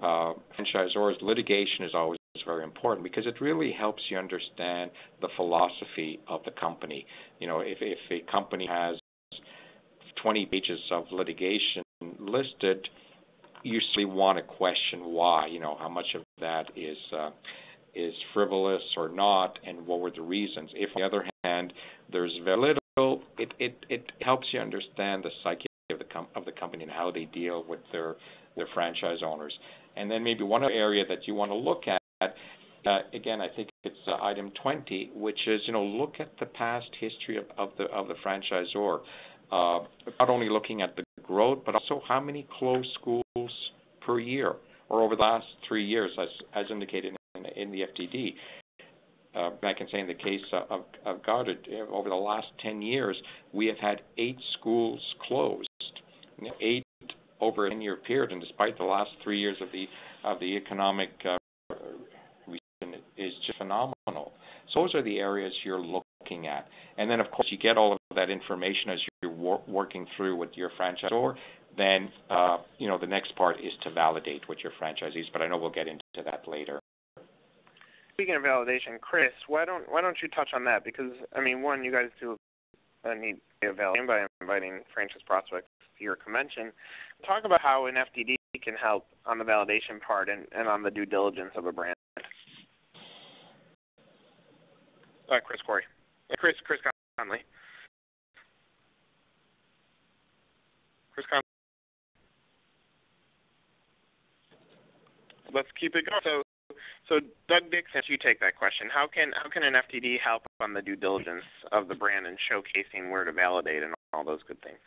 uh, franchisors, litigation is always very important because it really helps you understand the philosophy of the company. You know, if if a company has 20 pages of litigation listed, you usually want to question why. You know, how much of that is uh, is frivolous or not, and what were the reasons. If, on the other hand, there's very little, it it it helps you understand the psyche of the com- of the company and how they deal with their their franchise owners. And then maybe one other area that you want to look at. Uh, again, I think it's uh, item 20, which is you know look at the past history of, of the of the franchisor. Uh, not only looking at the growth, but also how many closed schools per year or over the last three years, as, as indicated in, in the FDD. Uh, I can say in the case of, of Goddard, uh, over the last 10 years, we have had eight schools closed, eight over a 10-year period, and despite the last three years of the of the economic uh, is just phenomenal. So those are the areas you're looking at, and then of course you get all of that information as you're wor- working through with your franchisor. Then, uh, you know, the next part is to validate with your franchisees, but I know we'll get into that later. Speaking of validation, Chris, why don't why don't you touch on that? Because I mean, one, you guys do a neat validation by inviting franchise prospects to your convention. Talk about how an FDD can help on the validation part and, and on the due diligence of a brand. Uh, Chris Corey. Chris Chris Conley. Chris Conley. Let's keep it going. So, so Doug Dixon, you take that question. How can how can an FDD help on the due diligence of the brand and showcasing where to validate and all those good things?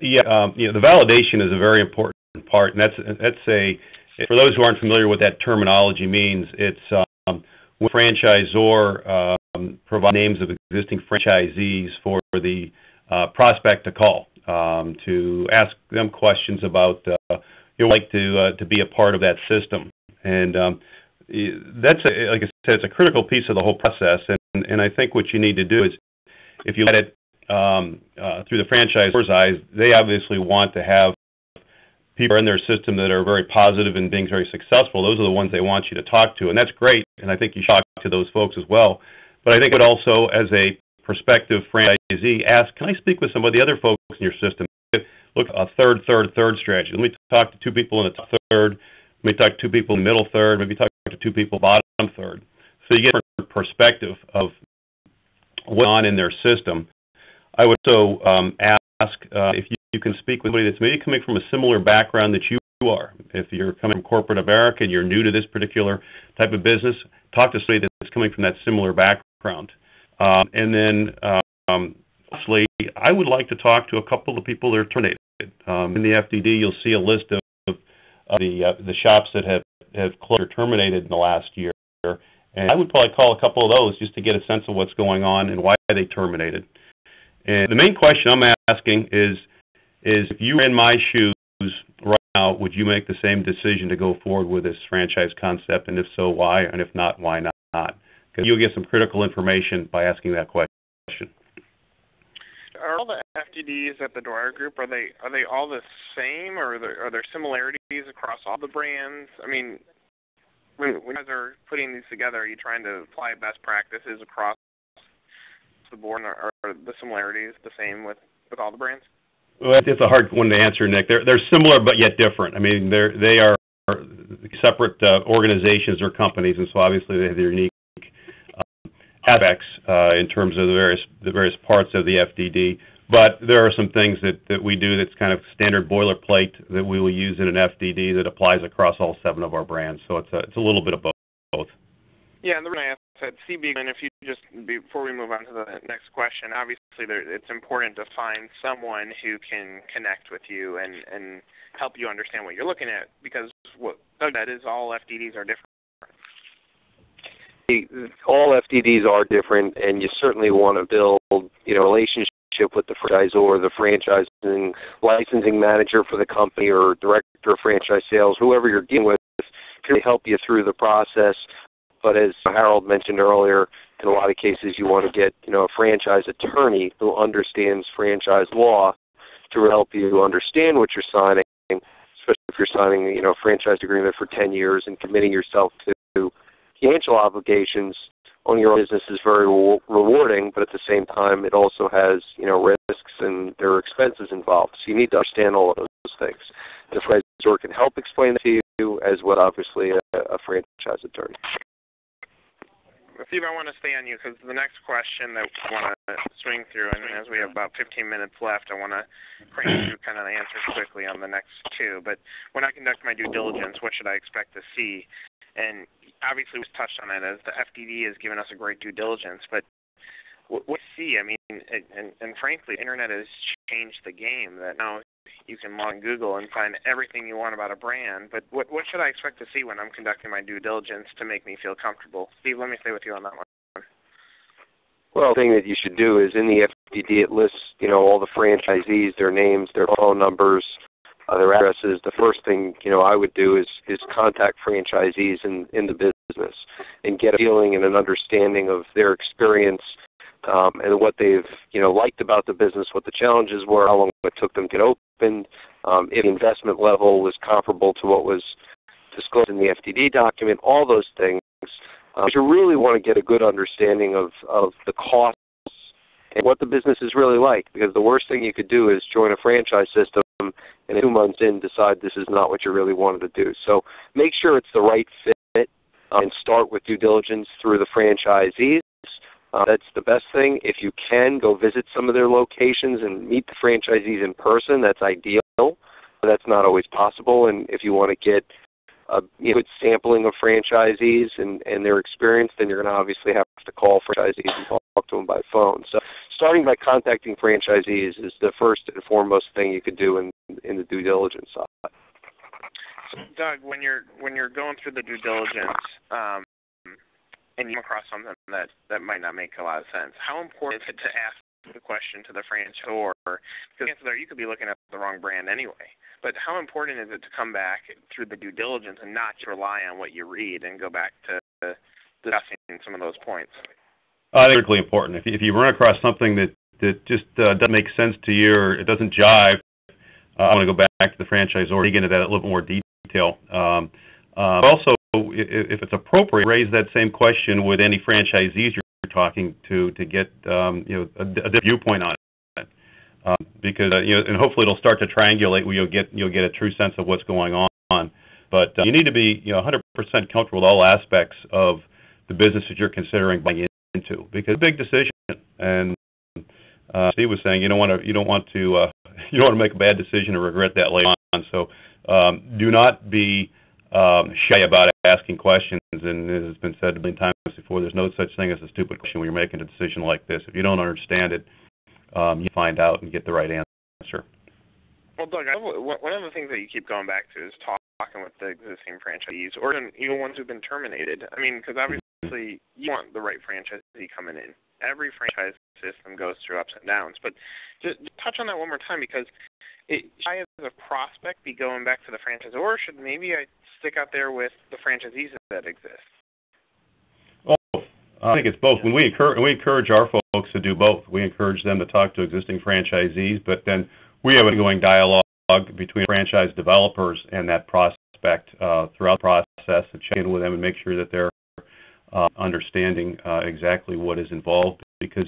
Yeah, um, you know, the validation is a very important part, and that's that's a for those who aren't familiar with that terminology means it's um, when franchisor um, provide names of existing franchisees for the uh, prospect to call um, to ask them questions about uh, you know, like to uh, to be a part of that system, and um, that's a, like I said, it's a critical piece of the whole process. And and I think what you need to do is, if you let it um, uh, through the franchisor's eyes, they obviously want to have people in their system that are very positive and being very successful. Those are the ones they want you to talk to, and that's great. And I think you should talk to those folks as well. But I think it would also, as a prospective franchisee, ask, can I speak with some of the other folks in your system? Look, a third, third, third strategy. Let me talk to two people in the top third. Let me talk to two people in the middle third. Maybe talk to two people bottom third. So you get a perspective of what's on in their system. I would also um, ask uh, if you, you can speak with somebody that's maybe coming from a similar background that you are. If you're coming from corporate America and you're new to this particular type of business, talk to somebody that's coming from that similar background. Um, and then, um, lastly, I would like to talk to a couple of people that are terminated. Um, in the FDD, you'll see a list of, of the uh, the shops that have have closed or terminated in the last year, and I would probably call a couple of those just to get a sense of what's going on and why they terminated. And the main question I'm asking is, is if you were in my shoes right now, would you make the same decision to go forward with this franchise concept? And if so, why? And if not, why not? Because you'll get some critical information by asking that question. Are all the FDDs at the Dwyer Group are they are they all the same, or are there, are there similarities across all the brands? I mean, when, when you guys are putting these together, are you trying to apply best practices across the board, or are the similarities the same with with all the brands? Well, it's a hard one to answer, Nick. They're they're similar but yet different. I mean, they're they are separate uh, organizations or companies, and so obviously they have their unique aspects uh, in terms of the various the various parts of the FDD. But there are some things that, we do that's kind of standard boilerplate that we will use in an FDD that applies across all seven of our brands. So it's a it's a little bit of both. Yeah, and the reason I asked that, CB, and if you just before we move on to the next question, obviously it's important to find someone who can connect with you and and help you understand what you're looking at because what Doug said is all FDDs are different. All FDDs are different, and you certainly want to build, you know, relationship with the franchisor, or the franchising licensing manager for the company, or director of franchise sales, whoever you're dealing with, can help you through the process. But as Harold mentioned earlier, in a lot of cases you want to get, you know, a franchise attorney who understands franchise law to help you understand what you're signing, especially if you're signing, you know, a franchise agreement for 10 years and committing yourself to financial obligations on your business is very re- rewarding, but at the same time, it also has you know risks and there are expenses involved. So you need to understand all of those things. The franchisor can help explain that to you, as well obviously a, a franchise attorney. Steve, I want to stay on you because the next question that I want to swing through, and as we have about 15 minutes left, I want to crank through kind of the answers quickly on the next two. But when I conduct my due diligence, what should I expect to see? And obviously, we touched on it as the FDD has given us a great due diligence, but what we see, I mean, and, and frankly, the internet has changed the game. That now you can log in Google and find everything you want about a brand. But what what should I expect to see when I'm conducting my due diligence to make me feel comfortable? Steve, let me stay with you on that one. Well, the thing that you should do is in the FDD it lists, you know, all the franchisees, their names, their phone numbers, their addresses. The first thing, you know, I would do is is contact franchisees in in the business and get a feeling and an understanding of their experience um, and what they've you know liked about the business, what the challenges were, how long it took them to get opened, um, if the investment level was comparable to what was disclosed in the FDD document, all those things. Um, you really want to get a good understanding of of the costs and what the business is really like, because the worst thing you could do is join a franchise system and two months in decide this is not what you really wanted to do. So make sure it's the right fit um, and start with due diligence through the franchisees Uh, that's the best thing. If you can, go visit some of their locations and meet the franchisees in person. That's ideal. That's not always possible. And if you want to get a you know, good sampling of franchisees and, and their experience, then you're going to obviously have to call franchisees and talk to them by phone. So starting by contacting franchisees is the first and foremost thing you could do in, in the due diligence side. Doug, when you're when you're going through the due diligence, um, and you come across something that that might not make a lot of sense, how important is it to ask the question to the franchisor? Because chances are you could be looking at the wrong brand anyway. But how important is it to come back through the due diligence and not rely on what you read and go back to discussing some of those points? Uh, it's critically important. If you, if you run across something that that just uh, doesn't make sense to you or it doesn't jive, uh, I want to go back to the franchisor, dig into that a little more detail. Um, uh, also, if it's appropriate, raise that same question with any franchisees you're talking to to get um, you know a, a viewpoint on it. Um, because uh, you know, and hopefully it'll start to triangulate where you'll get you'll get a true sense of what's going on. But uh, you need to be you know 100% comfortable with all aspects of the business that you're considering buying into because big decision. And uh, Steve was saying you don't want to you don't want to uh, <laughs> you don't want to make a bad decision and regret that later on. So um, do not be um, shy about asking questions. And as has been said a million times before, there's no such thing as a stupid question when you're making a decision like this. If you don't understand it, um, you find out and get the right answer. Well, Doug, one of the things that you keep going back to is talking with the existing franchisees or even ones who've been terminated. I mean, because obviously you want the right franchisee coming in. Every franchise system goes through ups and downs, but just, just touch on that one more time because it, should I, as a prospect, be going back to the franchise, or should maybe I stick out there with the franchisees that exist? Both. I think it's both. When we encourage, we encourage our folks to do both. We encourage them to talk to existing franchisees, but then we have an ongoing dialogue between franchise developers and that prospect uh, throughout the process to check in with them and make sure that they're uh, understanding uh, exactly what is involved because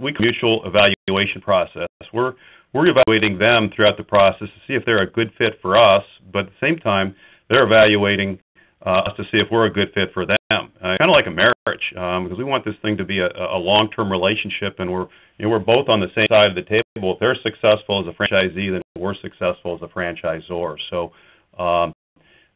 we mutual evaluation process. We're we're evaluating them throughout the process to see if they're a good fit for us, but at the same time, they're evaluating uh, us to see if we're a good fit for them. Uh, kind of like a marriage, um, because we want this thing to be a, a long-term relationship, and we're you know, we're both on the same side of the table. If they're successful as a franchisee, then we're successful as a franchisor. So, um,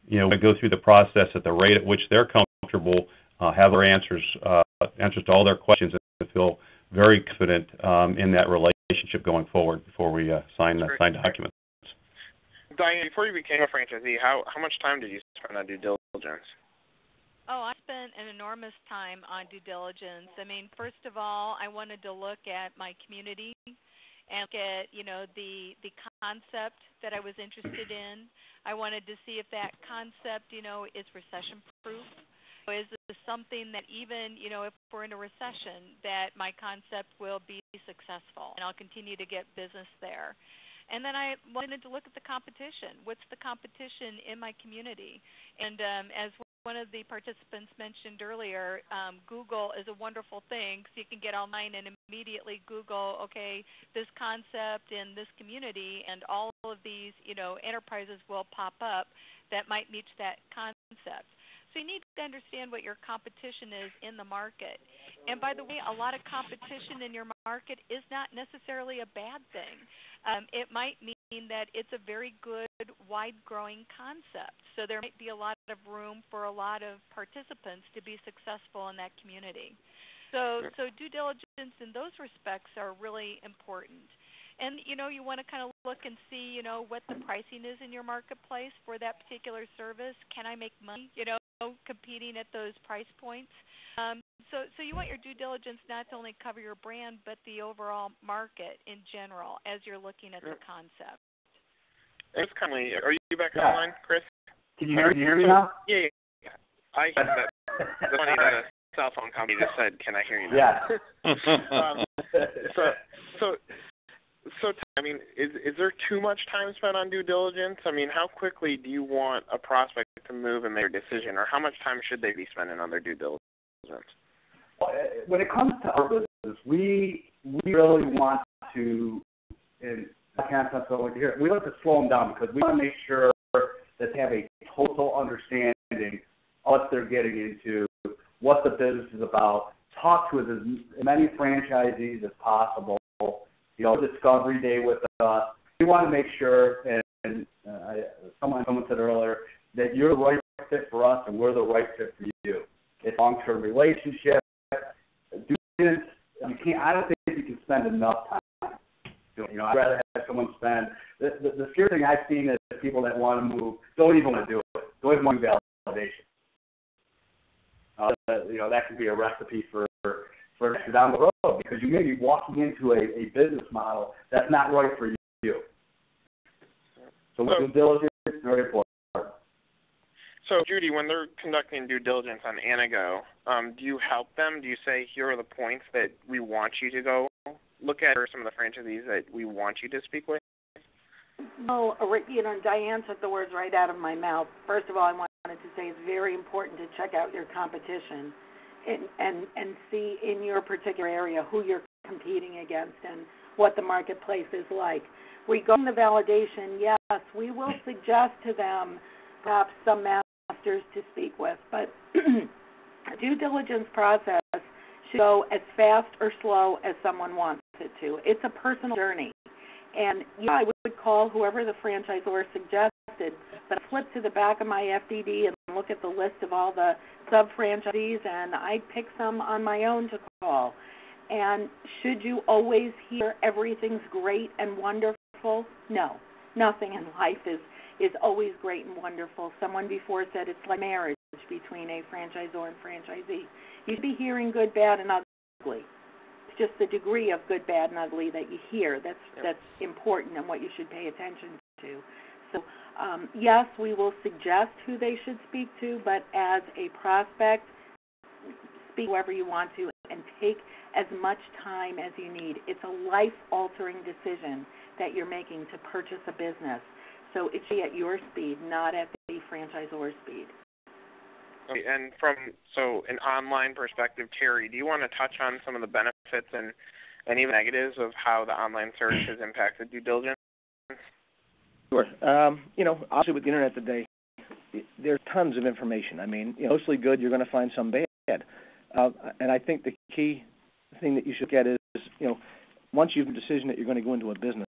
you know, we go through the process at the rate at which they're comfortable, have their answers uh, answers to all their questions, and feel very confident um, in that relationship going forward before we uh, sign uh, sign documents. Diane, before you became a franchisee, how how much time did you spend on due diligence? Oh, I spent an enormous time on due diligence. I mean, first of all, I wanted to look at my community and look at, you know, the the concept that I was interested in. I wanted to see if that concept, you know, is recession proof. Is this something that even, you know, if we're in a recession, that my concept will be successful and I'll continue to get business there. And then I wanted to look at the competition. What's the competition in my community? And um, as one of the participants mentioned earlier, um, Google is a wonderful thing because you can get online and immediately Google, okay, this concept in this community, and all of these, you know, enterprises will pop up that might meet that concept. So you need to understand what your competition is in the market. And by the way, a lot of competition in your market is not necessarily a bad thing. Um, it might mean that it's a very good, wide growing concept. So there might be a lot of room for a lot of participants to be successful in that community. So, so due diligence in those respects are really important and you know you want to kind of look and see you know what the pricing is in your marketplace for that particular service can i make money you know competing at those price points. Um, so, so you want your due diligence not to only cover your brand, but the overall market in general as you're looking at the concept. It's Conley. Are you back yeah. online, Chris? Can you hear, can you hear me now? Yeah, yeah. I hear that. The funny that a cell phone company just said, "Can I hear you now?" Yeah. <laughs> um, so, so so I mean, is is there too much time spent on due diligence? I mean, how quickly do you want a prospect to move and make a decision, or how much time should they be spending on their due diligence? Eh, eh, when it comes to our business, we we really want to, and I can't so here. We like to slow them down because we want to make sure that they have a total understanding of what they're getting into, what the business is about, talk to as many franchisees as possible. You know, discovery day with us. We want to make sure, and, and uh, someone someone said earlier that you're the right fit for us and we're the right fit for you. It's long-term relationship. This. You can't. I don't think you can spend enough time. You know, I'd rather have someone spend. The, the, the scary thing I've seen is people that want to move don't even want to do it. Don't even want validation. Uh, you know, that could be a recipe for for down the road because you may be walking into a, a business model that's not right for you. So due diligence is very important. So, Judy, when they're conducting due diligence on Anago, um, do you help them? Do you say, here are the points that we want you to go look at, or some of the franchisees that we want you to speak with? Well, you know, Diane took the words right out of my mouth. First of all, I wanted to say it's very important to check out your competition and and, and see in your particular area who you're competing against and what the marketplace is like. Regarding the validation, yes, we will suggest to them perhaps some masters to speak with, but <clears throat> due diligence process should go as fast or slow as someone wants it to. It's a personal journey. And yeah, I would call whoever the franchisor suggested, but I flip to the back of my FDD and look at the list of all the sub franchisees, and I'd pick some on my own to call. And should you always hear everything's great and wonderful? No, nothing in life is is always great and wonderful. Someone before said it's like marriage between a franchisor and franchisee. You should be hearing good, bad, and ugly. It's just the degree of good, bad, and ugly that you hear that's that's important and what you should pay attention to. So um, yes, we will suggest who they should speak to, but as a prospect, speak whoever you want to and take as much time as you need. It's a life altering decision that you're making to purchase a business. So it should be at your speed, not at the franchisor's speed. Okay, and from so an online perspective, Terry, do you want to touch on some of the benefits and and even negatives of how the online search has impacted due diligence? Sure. Um, you know, obviously with the internet today, there's tons of information. I mean, you know, mostly good. You're going to find some bad. Uh, and I think the key thing that you should get is, you know, once you've made a decision that you're going to go into a business,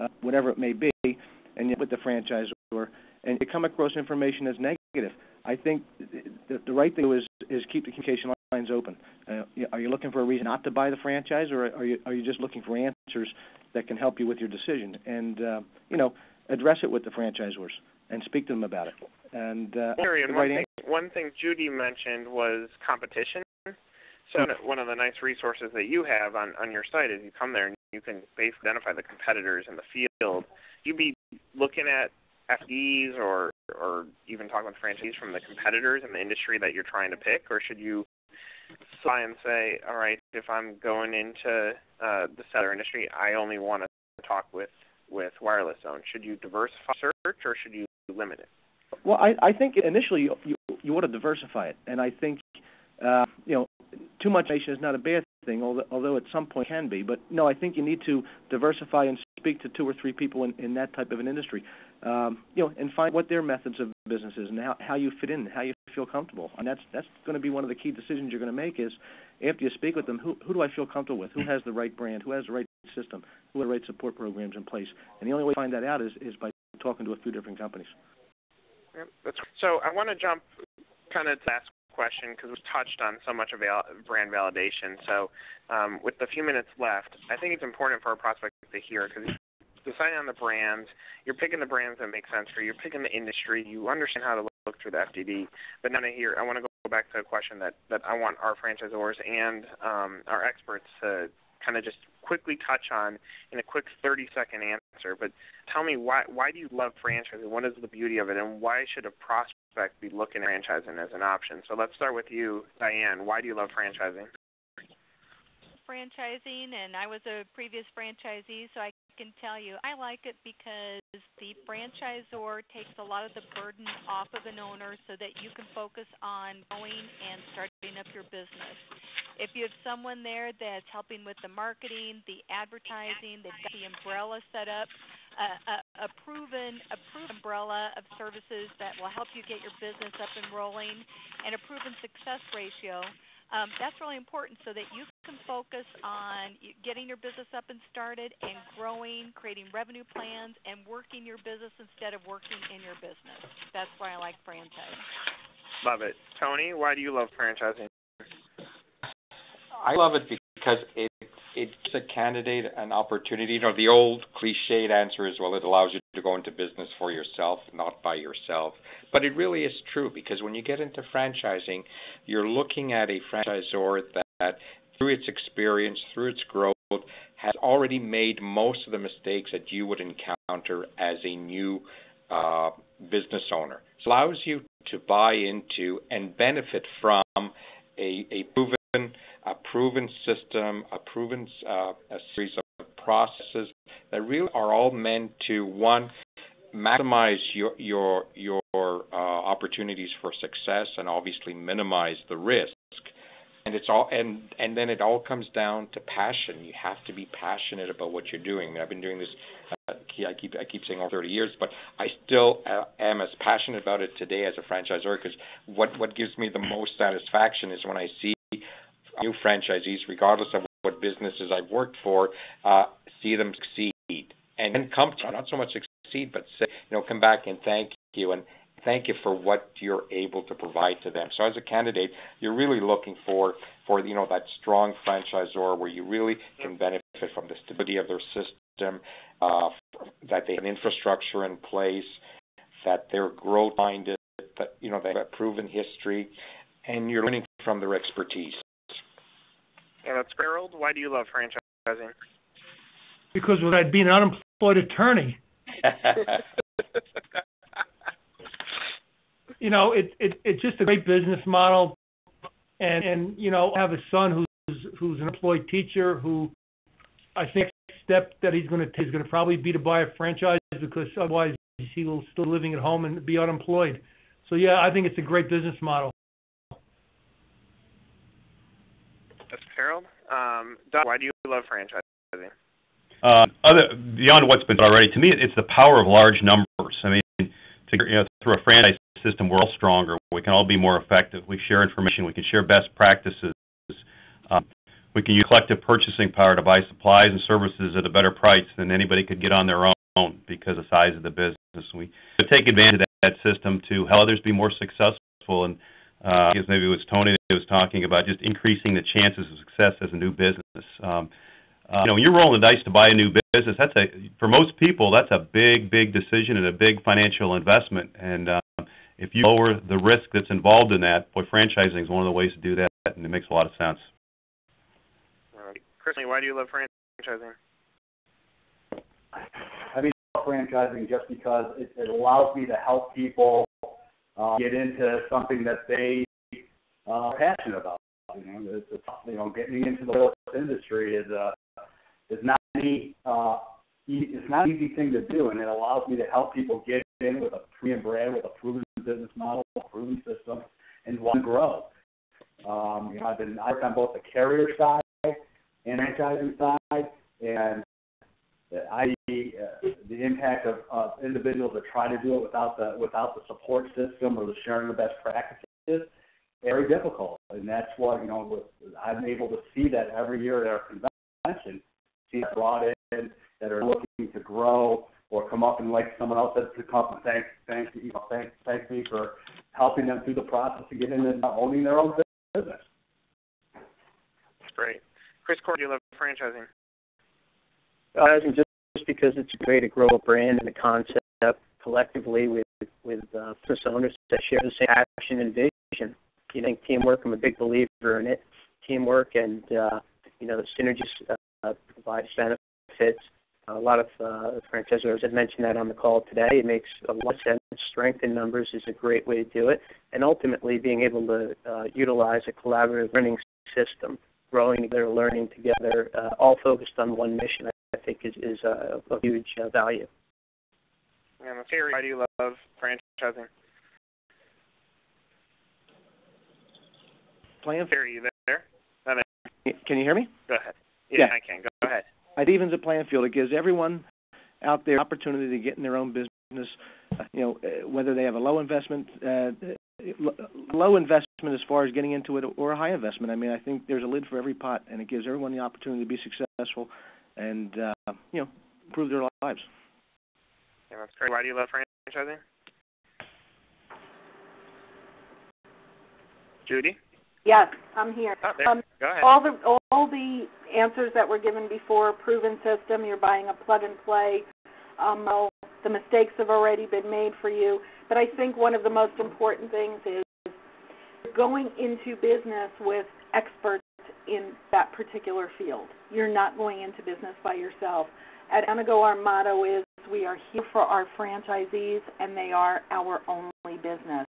uh, whatever it may be, and you with the franchisor, and you come across information as negative. I think the, the right thing to do is is keep the communication lines open. Uh, are you looking for a reason not to buy the franchise, or are you are you just looking for answers that can help you with your decision? And uh, you know, address it with the franchisors and speak to them about it. And uh, one, thing, one thing Judy mentioned was competition. So mm-hmm. one of the nice resources that you have on on your site is you come there and you can basically identify the competitors in the field. You'd be looking at FDs or or even talking with franchisees from the competitors in the industry that you're trying to pick, or should you try and say, all right, if I'm going into uh, the cellular industry, I only want to talk with with wireless zone. Should you diversify search or should you limit it? Well, I, I think initially you, you you want to diversify it, and I think uh, you know too much information is not a bad thing, although, although at some point it can be. But no, I think you need to diversify and speak to two or three people in, in that type of an industry, um, you know, and find what their methods of business is and how, how you fit in, how you feel comfortable. And that's that's going to be one of the key decisions you're going to make is after you speak with them, who who do I feel comfortable with? Who has the right brand? Who has the right system? Who have the right support programs in place? And the only way to find that out is is by talking to a few different companies. So I want to jump kind of to ask question because we've touched on so much of brand validation. So, um, with the few minutes left, I think it's important for our prospects to hear because deciding on the brands, you're picking the brands that make sense for you. You're picking the industry. You understand how to look through the FDD. But now I hear, I want to go back to a question that that I want our franchisors and um, our experts to kind of just quickly touch on in a quick 30 second answer. But tell me why why do you love franchising? What is the beauty of it, and why should a prospect be looking at franchising as an option? So let's start with you, Diane. Why do you love franchising? Franchising, and I was a previous franchisee, so I can tell you I like it because the franchisor takes a lot of the burden off of an owner so that you can focus on growing and starting up your business. If you have someone there that's helping with the marketing, the advertising, they've got the umbrella set up, uh, a, a proven a proven umbrella of services that will help you get your business up and rolling, and a proven success ratio Um, that's really important so that you can focus on getting your business up and started and growing, creating revenue plans, and working your business instead of working in your business. That's why I like franchising. Love it. Tony, why do you love franchising? I love it because it it gives a candidate an opportunity. You know, the old cliched answer is, well, it allows you to go into business for yourself, not by yourself. But it really is true because when you get into franchising, you're looking at a franchisor that, through its experience, through its growth, has already made most of the mistakes that you would encounter as a new uh, business owner. It allows you to buy into and benefit from a, a proven a proven system, a proven uh, a series of processes that really are all meant to one maximize your your your uh, opportunities for success and obviously minimize the risk. And it's all and and then it all comes down to passion. You have to be passionate about what you're doing. I've been doing this. Uh, I keep I keep saying over 30 years, but I still uh, am as passionate about it today as a franchisor because what what gives me the most satisfaction is when I see new franchisees, regardless of what businesses I've worked for, uh, see them succeed and then come to not so much succeed, but say, you know, come back and thank you and thank you for what you're able to provide to them. So as a candidate, you're really looking for for you know that strong franchisor where you really can benefit from the stability of their system, uh, that they have an infrastructure in place, that they're growth minded, that you know they have a proven history, and you're learning from their expertise. Yeah, that's Harold. Why do you love franchising? Because I'd be an unemployed attorney. <laughs> you know, it, it it's just a great business model, and and you know, I have a son who's who's an employed teacher who I think step that he's going to take is going to probably be to buy a franchise because otherwise he will still living at home and be unemployed. So yeah, I think it's a great business model. That's Harold. Um, why do you love franchising? Uh, other beyond what's been said already, to me, it's the power of large numbers. I mean, to, you know, through a franchise system, we're all stronger. We can all be more effective. We share information. We can share best practices. Um, we can use collective purchasing power to buy supplies and services at a better price than anybody could get on their own because of the size of the business. We take advantage of that system to help others be more successful. And uh, I guess maybe it was Tony that was talking about just increasing the chances of success as a new business. Um, uh, you know, when you're rolling the dice to buy a new business, that's a for most people that's a big, big decision and a big financial investment. And uh, if you lower the risk that's involved in that, boy, franchising is one of the ways to do that, and it makes a lot of sense. Personally, why do you love franchising? I mean, franchising just because it, it allows me to help people uh, get into something that they uh, are passionate about. You know, it's, it's, you know, getting into the real industry is a is not any uh, it's not an easy thing to do, and it allows me to help people get in with a premium brand, with a proven business model, a proven system, and want to grow. Um, you know, I've been I work on both the carrier side and franchising side, and I uh, the impact of uh, individuals that try to do it without the without the support system or the sharing of best practices is very difficult, and that's what you know. With, I'm able to see that every year at our convention, see brought in that are looking to grow or come up and like someone else said to come and thank thank you know thank thank me for helping them through the process to get in and owning their own business. That's great. Chris Cord, you love franchising? Uh, just because it's a great way to grow a brand and a concept collectively with with uh, owners that share the same passion and vision. You know, teamwork. I'm a big believer in it. Teamwork and uh, you know the synergies uh, provides benefits. A lot of uh, franchisors have mentioned that on the call today. It makes a lot of sense. Strength in numbers is a great way to do it, and ultimately being able to uh, utilize a collaborative learning system growing together, learning together, uh, all focused on one mission, think is, is a, a huge uh, value. And Terry, why do you love franchising? Plan. Terry, you there? No, Can you hear me? Go ahead. Yeah, Yeah. I can. Go ahead. I think even a playing field, it gives everyone out there opportunity to get in their own business. uh, You know, uh, whether they have a low investment, uh, low investment as far as getting into it or a high investment. I mean, I think there's a lid for every pot, and it gives everyone the opportunity to be successful and uh, you know improve their lives. Yeah, that's great. Why do you love franchising? Judy? Yes, I'm here. Oh. Um, Go ahead. all the all the answers that were given before, proven system, you're buying a plug and play. Um, well, the mistakes have already been made for you. But I think one of the most important things is going into business with experts in that particular field. You're not going into business by yourself. At Anago, our motto is we are here for our franchisees and they are our only business.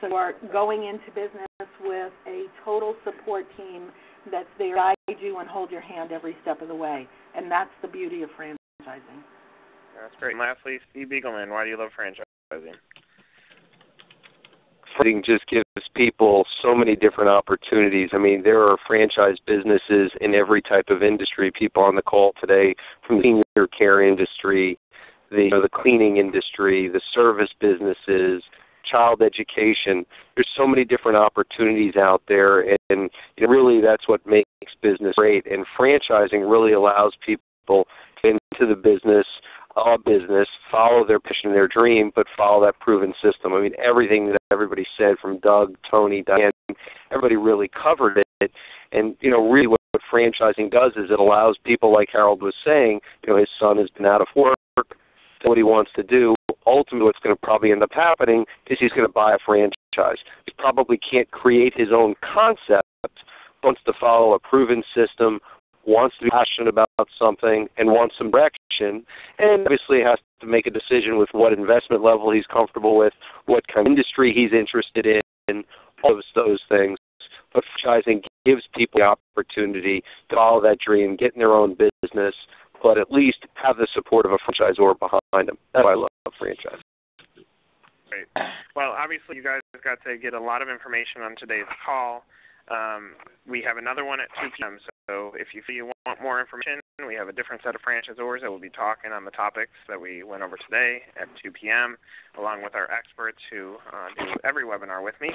So you are going into business with a total support team that's there to guide you and hold your hand every step of the way. And that's the beauty of franchising. That's great. And lastly, Steve Beagelman, why do you love franchising? Franchising just gives people so many different opportunities. I mean, there are franchise businesses in every type of industry. People on the call today from the senior care industry, the you know, the cleaning industry, the service businesses, child education. There's so many different opportunities out there, and you know, really that's what makes business great. And franchising really allows people into the business a business, follow their passion their dream, but follow that proven system. I mean, everything that everybody said from Doug, Tony, Diane, everybody really covered it. And, you know, really what, what franchising does is it allows people, like Harold was saying, you know, his son has been out of work, what he wants to do. Ultimately, what's going to probably end up happening is he's going to buy a franchise. He probably can't create his own concept, wants to follow a proven system, wants to be passionate about something and wants some direction and obviously has to make a decision with what investment level he's comfortable with, what kind of industry he's interested in, all of those things. But franchising gives people the opportunity to follow that dream, get in their own business, but at least have the support of a franchisor behind them. That's why I love franchising. Great. Well, obviously, you guys got to get a lot of information on today's call. Um, we have another one at 2 p.m. So if you feel you want more information, we have a different set of franchisors that will be talking on the topics that we went over today at 2 p.m., along with our experts who uh, do every webinar with me.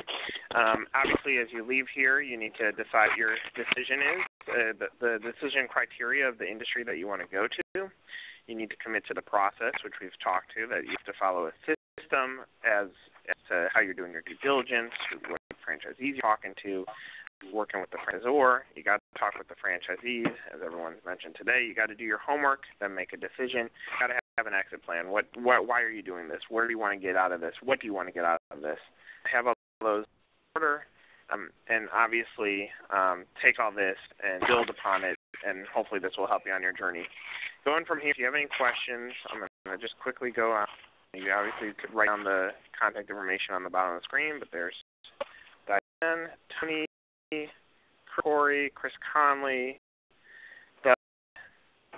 Um, obviously, as you leave here, you need to decide your decision is, uh, the, the decision criteria of the industry that you want to go to. You need to commit to the process, which we've talked to, that you have to follow a system as, as to how you're doing your due diligence, what franchisees you're talking to, working with the franchisor. You got to talk with the franchisees, as everyone's mentioned today. You got to do your homework, then make a decision. You got to have an exit plan. What, what, why are you doing this? Where do you want to get out of this? What do you want to get out of this? Have all those order, um, and obviously um, take all this and build upon it, and hopefully this will help you on your journey. Going from here, if you have any questions, I'm going to just quickly go on. You obviously could write down the contact information on the bottom of the screen, but there's Diane, Tony, Corey, Chris Conley, Doug,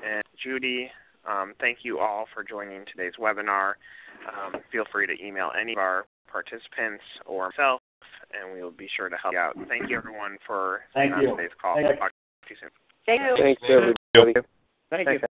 and Judy. Um, thank you all for joining today's webinar. Um, feel free to email any of our participants or myself, and we will be sure to help you out. Thank you, everyone, for Thank on you. today's call. Thank Talk to you soon. Thank you. Thanks, everybody. Thank Thanks. you.